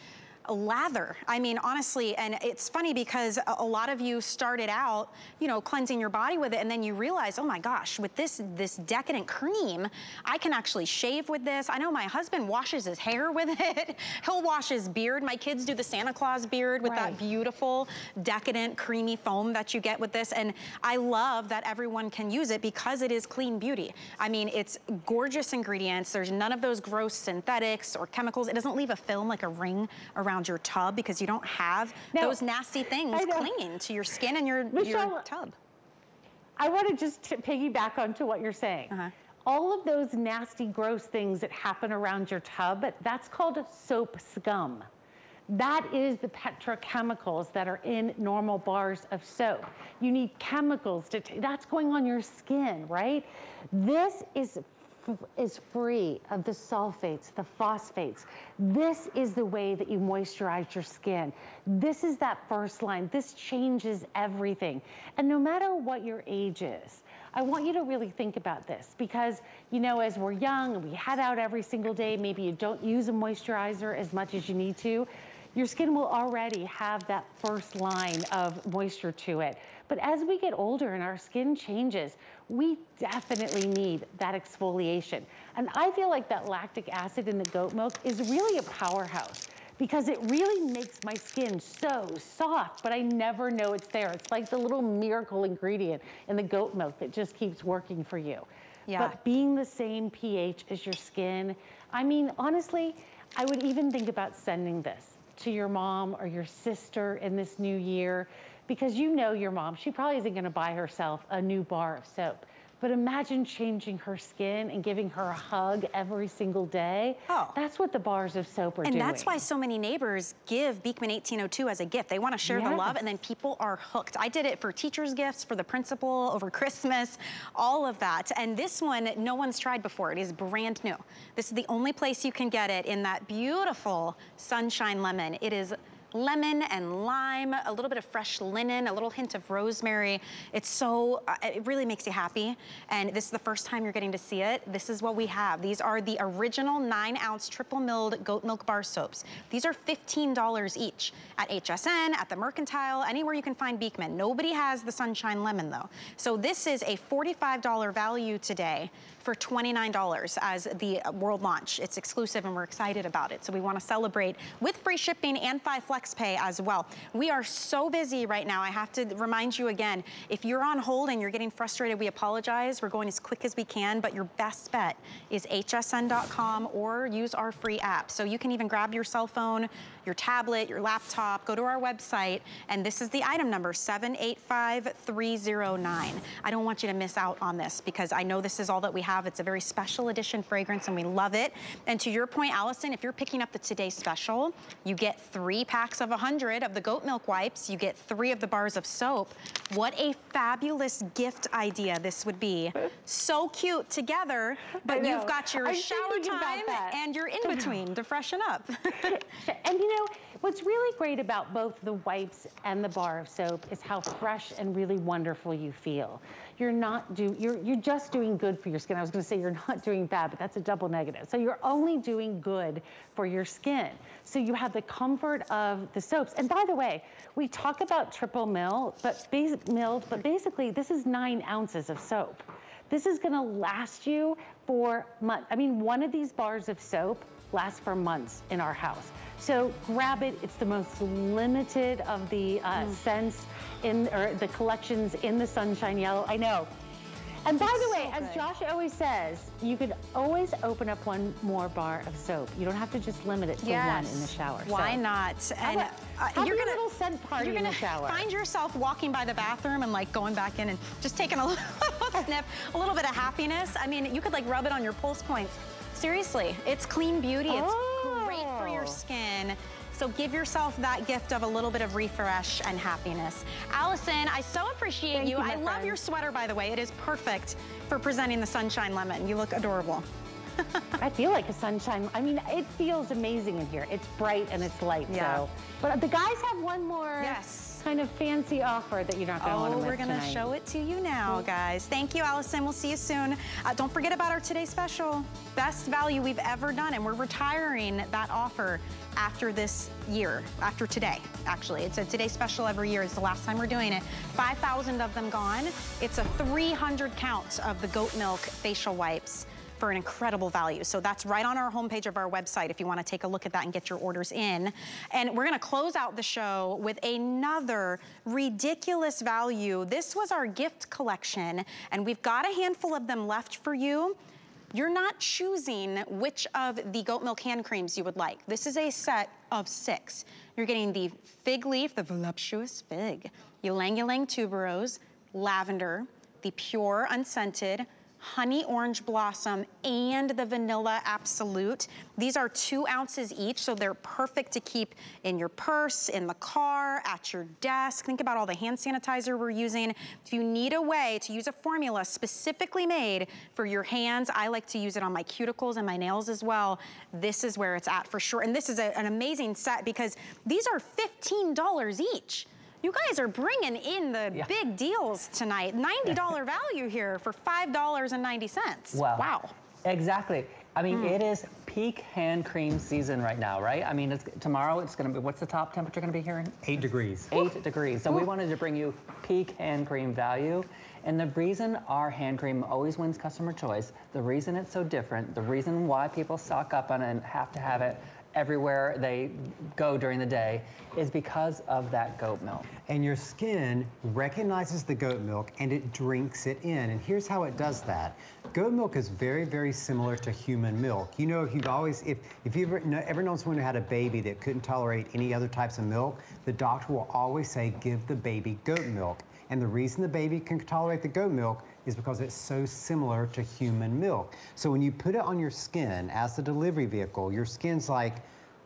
lather. I mean, honestly, and it's funny because a, a, lot of you started out, you know, cleansing your body with it, and then you realize, oh my gosh, with this this decadent cream, I can actually shave with this. I know my husband washes his hair [LAUGHS] with it. He'll wash his beard. My kids do the Santa Claus beard with right. that beautiful, decadent, creamy foam that you get with this, and I love that everyone can use it because it is clean beauty. I mean, it's gorgeous ingredients. There's none of those gross synthetics or chemicals. It doesn't leave a film like a ring around around your tub because you don't have now, those nasty things clinging to your skin and your, Michelle, your tub. I want to just piggyback onto what you're saying. Uh -huh. All of those nasty, gross things that happen around your tub, that's called soap scum. That is the petrochemicals that are in normal bars of soap. You need chemicals to, that's going on your skin, right? This is is free of the sulfates, the phosphates. This is the way that you moisturize your skin. This is that first line. This changes everything. And no matter what your age is, I want you to really think about this because, you know, as we're young and we head out every single day, maybe you don't use a moisturizer as much as you need to, your skin will already have that first line of moisture to it. But as we get older and our skin changes, we definitely need that exfoliation. And I feel like that lactic acid in the goat milk is really a powerhouse because it really makes my skin so soft, but I never know it's there. It's like the little miracle ingredient in the goat milk that just keeps working for you. Yeah. But being the same pH as your skin, I mean, honestly, I would even think about sending this to your mom or your sister in this new year because you know your mom, she probably isn't gonna buy herself a new bar of soap. but imagine changing her skin and giving her a hug every single day. Oh. That's what the bars of soap are and doing. And that's why so many neighbors give Beekman 1802 as a gift. They want to share the love and then people are hooked. I did it for teachers' gifts, for the principal, over Christmas, all of that. And this one, no one's tried before. It is brand new. This is the only place you can get it in that beautiful sunshine lemon. It is lemon and lime, a little bit of fresh linen, a little hint of rosemary. It's so, uh, it really makes you happy. And this is the first time you're getting to see it. This is what we have. These are the original nine ounce triple milled goat milk bar soaps. These are $15 each at HSN, at the Mercantile, anywhere you can find Beekman. Nobody has the Sunshine Lemon though. So this is a $45 value today for $29 as the uh, world launch. It's exclusive and we're excited about it. So we want to celebrate with free shipping and five flex pay as well. We are so busy right now. I have to remind you again, if you're on hold and you're getting frustrated, we apologize. We're going as quick as we can, but your best bet is hsn.com or use our free app. So you can even grab your cell phone, your tablet, your laptop, go to our website, and this is the item number 785309. I don't want you to miss out on this because I know this is all that we have. It's a very special edition fragrance and we love it. And to your point, Allison, if you're picking up the Today Special, you get three packs of 100 of the goat milk wipes. You get three of the bars of soap. What a fabulous gift idea this would be. So cute together, but you've got your I'm shower time and your in-between to freshen up. [LAUGHS] [LAUGHS] And you know, what's really great about both the wipes and the bar of soap is how fresh and really wonderful you feel. You're not do you're you're just doing good for your skin. I was going to say you're [LAUGHS] not doing bad, but that's a double negative. So you're only doing good for your skin. So you have the comfort of the soaps. And by the way, we talk about triple mill, but milled, but basically this is nine ounces of soap. This is going to last you for months. I mean, one of these bars of soap lasts for months in our house. So grab it. It's the most limited of the uh, scents in or the collections in the Sunshine Yellow. I know. And by the way, so as. Josh always says, you could always open up one more bar of soap. You don't have to just limit it to one in the shower. Why So- not? And about- uh, you're gonna little scent party you're in the shower. Find yourself walking by the bathroom and like going back in and just taking a [LAUGHS] little sniff, a little bit of happiness. I mean, you could like rub it on your pulse points. Seriously, it's clean beauty. It's great for your Oh. skin. So give yourself that gift of a little bit of refresh and happiness. Allison, I so appreciate you. you, I love friend. your sweater, by the way. It is perfect for presenting the sunshine lemon. You look adorable. [LAUGHS] I feel like a sunshine. I mean, it feels amazing in here. It's bright and it's light. Yeah. So, but the guys have one more Yes. Kind of fancy offer that you're not going to want Oh, to miss we're gonna show it to you now, guys. Thank you, Allison. We'll see you soon. Uh, don't forget about our Today Special. Best value we've ever done, and we're retiring that offer after this year, after today, actually. It's a Today Special every year. It's the last time we're doing it. 5,000 of them gone. It's a 300 count of the goat milk facial wipes for an incredible value. So that's right on our homepage of our website if you wanna take a look at that and get your orders in. And we're gonna close out the show with another ridiculous value. This was our gift collection and we've got a handful of them left for you. You're not choosing which of the goat milk hand creams you would like. This is a set of six. You're getting the fig leaf, the voluptuous fig, ylang ylang tuberose, lavender, the pure unscented, honey orange blossom, and the vanilla absolute. These are two ounces each, so they're perfect to keep in your purse, in the car, at your desk. Think about all the hand sanitizer we're using. If you need a way to use a formula specifically made for your hands, I like to use it on my cuticles and my nails as well. This is where it's at for sure. And this is a- an amazing set because these are $15 each. You guys are bringing in the Yeah. big deals tonight. [LAUGHS] $90 value here for $5.90. Wow. Wow. Exactly. I mean, hmm. it is peak hand cream season right now, right? I mean, it's, tomorrow it's going to be, what's the top temperature going to be here? Eight degrees. Eight degrees. So we wanted to bring you peak hand cream value. And the reason our hand cream always wins customer choice, the reason it's so different, the reason why people stock up on it and have to have it everywhere they go during the day is because of that goat milk. And your skin recognizes the goat milk and it drinks it in. And here's how it does that. Goat milk is very, very similar to human milk. You know, if you've always, if, if you've ever, know, ever known someone who had a baby that couldn't tolerate any other types of milk, the doctor will always say, give the baby goat milk. And the reason the baby can tolerate the goat milk, is because it's so similar to human milk. So when you put it on your skin as the delivery vehicle, your skin's like,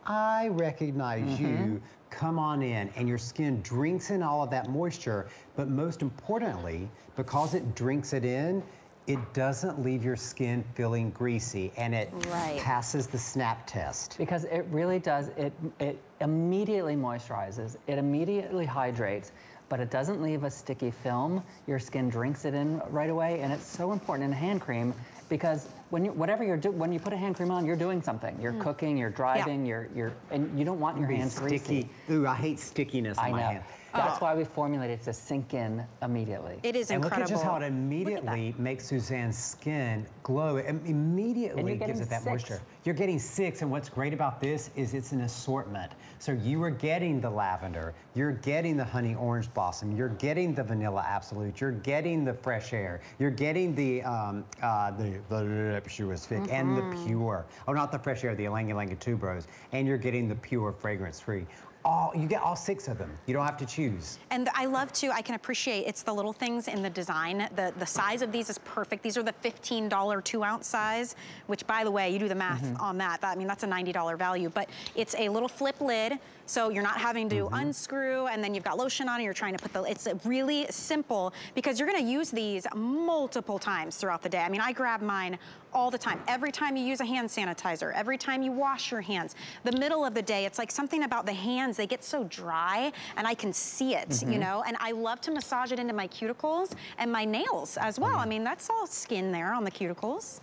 I recognize mm -hmm. you, come on in. And your skin drinks in all of that moisture. But most importantly, because it drinks it in, it doesn't leave your skin feeling greasy and it right. passes the snap test. Because it really does, it, it immediately moisturizes, it immediately hydrates, but it doesn't leave a sticky film. Your skin drinks it in right away, and it's so important in hand cream because when you whatever you're doing when you put a hand cream on, you're doing something. You're mm. cooking, you're driving, yeah. you're you're and you don't want your hands sticky. Greasy. Ooh, I hate stickiness I on my hand. That's oh. why we formulated it to sink in immediately. It is and incredible. look at just how it immediately makes Suzanne's skin glow. It immediately gives it that six. moisture. You're getting six, and what's great about this is it's an assortment. So you are getting the lavender, you're getting the honey orange blossom, you're getting the vanilla absolute, you're getting the fresh air, you're getting the um, uh, the voluptuous mm -hmm. and the mm-hmm. pure. Oh, not the fresh air, the ylang ylang tuberose, and you're getting the pure fragrance free all, you get all six of them. You don't have to choose. And I love to, I can appreciate, it's the little things in the design. The, the size of these is perfect. These are the $15 two ounce size, which by the way, you do the math mm -hmm. on that. I mean, that's a $90 value, but it's a little flip lid. So you're not having to mm -hmm. unscrew and then you've got lotion on and you're trying to put the, it's really simple because you're gonna use these multiple times throughout the day. I mean, I grab mine all the time. Every time you use a hand sanitizer, every time you wash your hands, the middle of the day, it's like something about the hands, they get so dry and I can see it, mm -hmm. you mm-hmm. know? And I love to massage it into my cuticles and my nails as well. Mm. I mean, that's all skin there on the cuticles.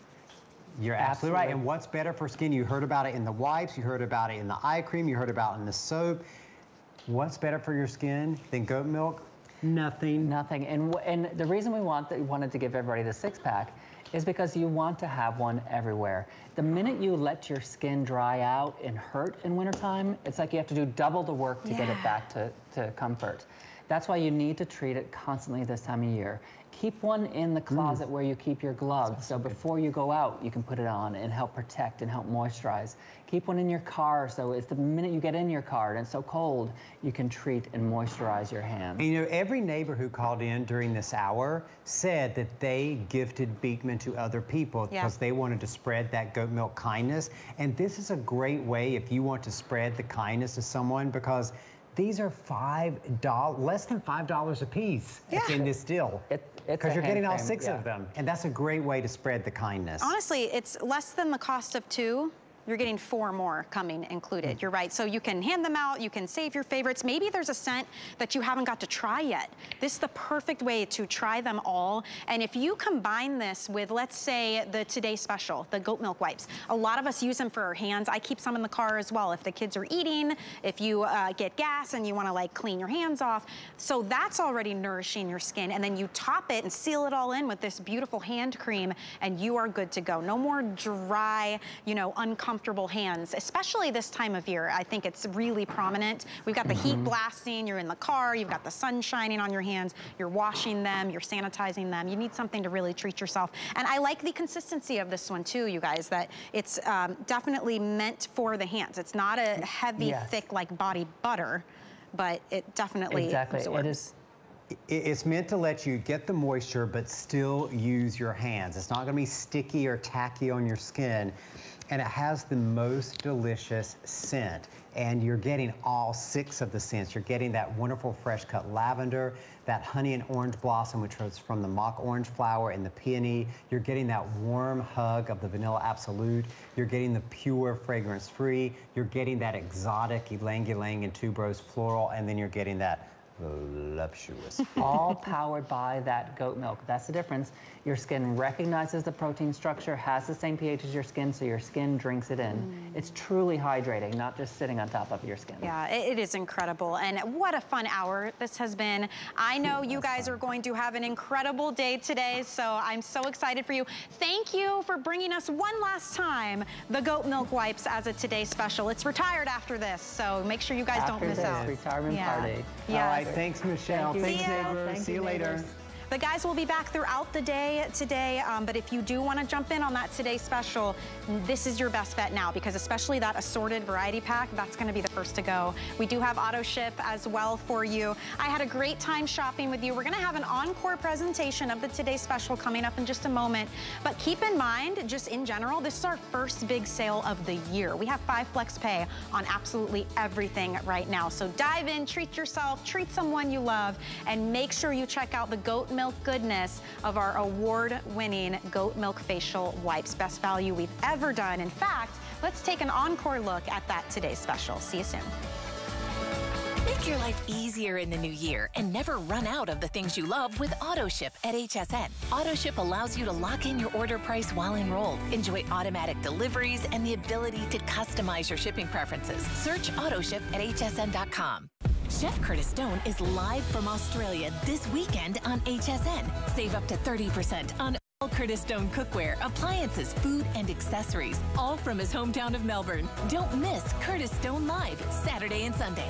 You're absolutely, absolutely right. And what's better for skin? You heard about it in the wipes, you heard about it in the eye cream, you heard about it in the soap. What's better for your skin than goat milk? Nothing. Nothing. And, and the reason we want that we wanted to give everybody the six pack is because you want to have one everywhere. The minute you let your skin dry out and hurt in wintertime, it's like you have to do double the work to yeah. get it back to, to comfort. That's why you need to treat it constantly this time of year. Keep one in the closet mm. where you keep your gloves. So before you go out, you can put it on and help protect and help moisturize. Keep one in your car so it's the minute you get in your car and it's so cold, you can treat and moisturize your hands. And you know, every neighbor who called in during this hour said that they gifted Beekman to other people yeah. because they wanted to spread that goat milk kindness. And this is a great way if you want to spread the kindness to someone because these are five dollars, less than five dollars a piece yeah. in this deal. Because you're getting all six yeah. of them, and that's a great way to spread the kindness. Honestly, it's less than the cost of two you're getting four more coming included. Mm. You're right. So you can hand them out, you can save your favorites. Maybe there's a scent that you haven't got to try yet. This is the perfect way to try them all. And if you combine this with, let's say, the Today Special, the goat milk wipes, a lot of us use them for our hands. I keep some in the car as well. If the kids are eating, if you uh, get gas and you wanna like clean your hands off. So that's already nourishing your skin. And then you top it and seal it all in with this beautiful hand cream and you are good to go. No more dry, you know, uncomfortable comfortable hands, especially this time of year. I think it's really prominent. We've got the mm -hmm. heat mm-hmm. blasting, you're in the car, you've got the sun shining on your hands, you're washing them, you're sanitizing them. You need something to really treat yourself. And I like the consistency of this one too, you guys, that it's um, definitely meant for the hands. It's not a heavy, yes. thick like body butter, but it definitely Exactly, absorbs. it is it's meant to let you get the moisture but still use your hands. It's not gonna be sticky or tacky on your skin and it has the most delicious scent. And you're getting all six of the scents. You're getting that wonderful fresh cut lavender, that honey and orange blossom, which was from the mock orange flower and the peony. You're getting that warm hug of the vanilla absolute. You're getting the pure fragrance free. You're getting that exotic ylang ylang and tuberose floral, and then you're getting that voluptuous. [LAUGHS] All powered by that goat milk. That's the difference. Your skin recognizes the protein structure, has the same pH as your skin, so your skin drinks it in. Mm. It's truly hydrating, not just sitting on top of your skin. Yeah, it is incredible. And what a fun hour this has been. I know you guys fun. are going to have an incredible day today, so I'm so excited for you. Thank you for bringing us one last time the goat milk wipes as a Today special. It's retired after this, so make sure you guys after don't miss this out. retirement yeah. party. Yeah. Thanks, Michelle. Thank thanks, neighbors. See you later. The guys will be back throughout the day today, um, but if you do want to jump in on that today special, this is your best bet now because especially that assorted variety pack, that's going to be the first to go. We do have auto ship as well for you. I had a great time shopping with you. We're going to have an encore presentation of the Today Special coming up in just a moment. But keep in mind, just in general, this is our first big sale of the year. We have five flex pay on absolutely everything right now. So dive in, treat yourself, treat someone you love, and make sure you check out the goat milk goodness of our award-winning goat milk facial wipes. Best value we've ever done. In fact, let's take an encore look at that today's Special. See you soon. Make your life easier in the new year and never run out of the things you love with AutoShip at HSN. AutoShip allows you to lock in your order price while enrolled, enjoy automatic deliveries, and the ability to customize your shipping preferences. Search AutoShip at hsn.com. Chef Curtis Stone is live from Australia this weekend on HSN. Save up to 30% on all Curtis Stone cookware, appliances, food, and accessories, all from his hometown of Melbourne. Don't miss Curtis Stone Live, Saturday and Sunday.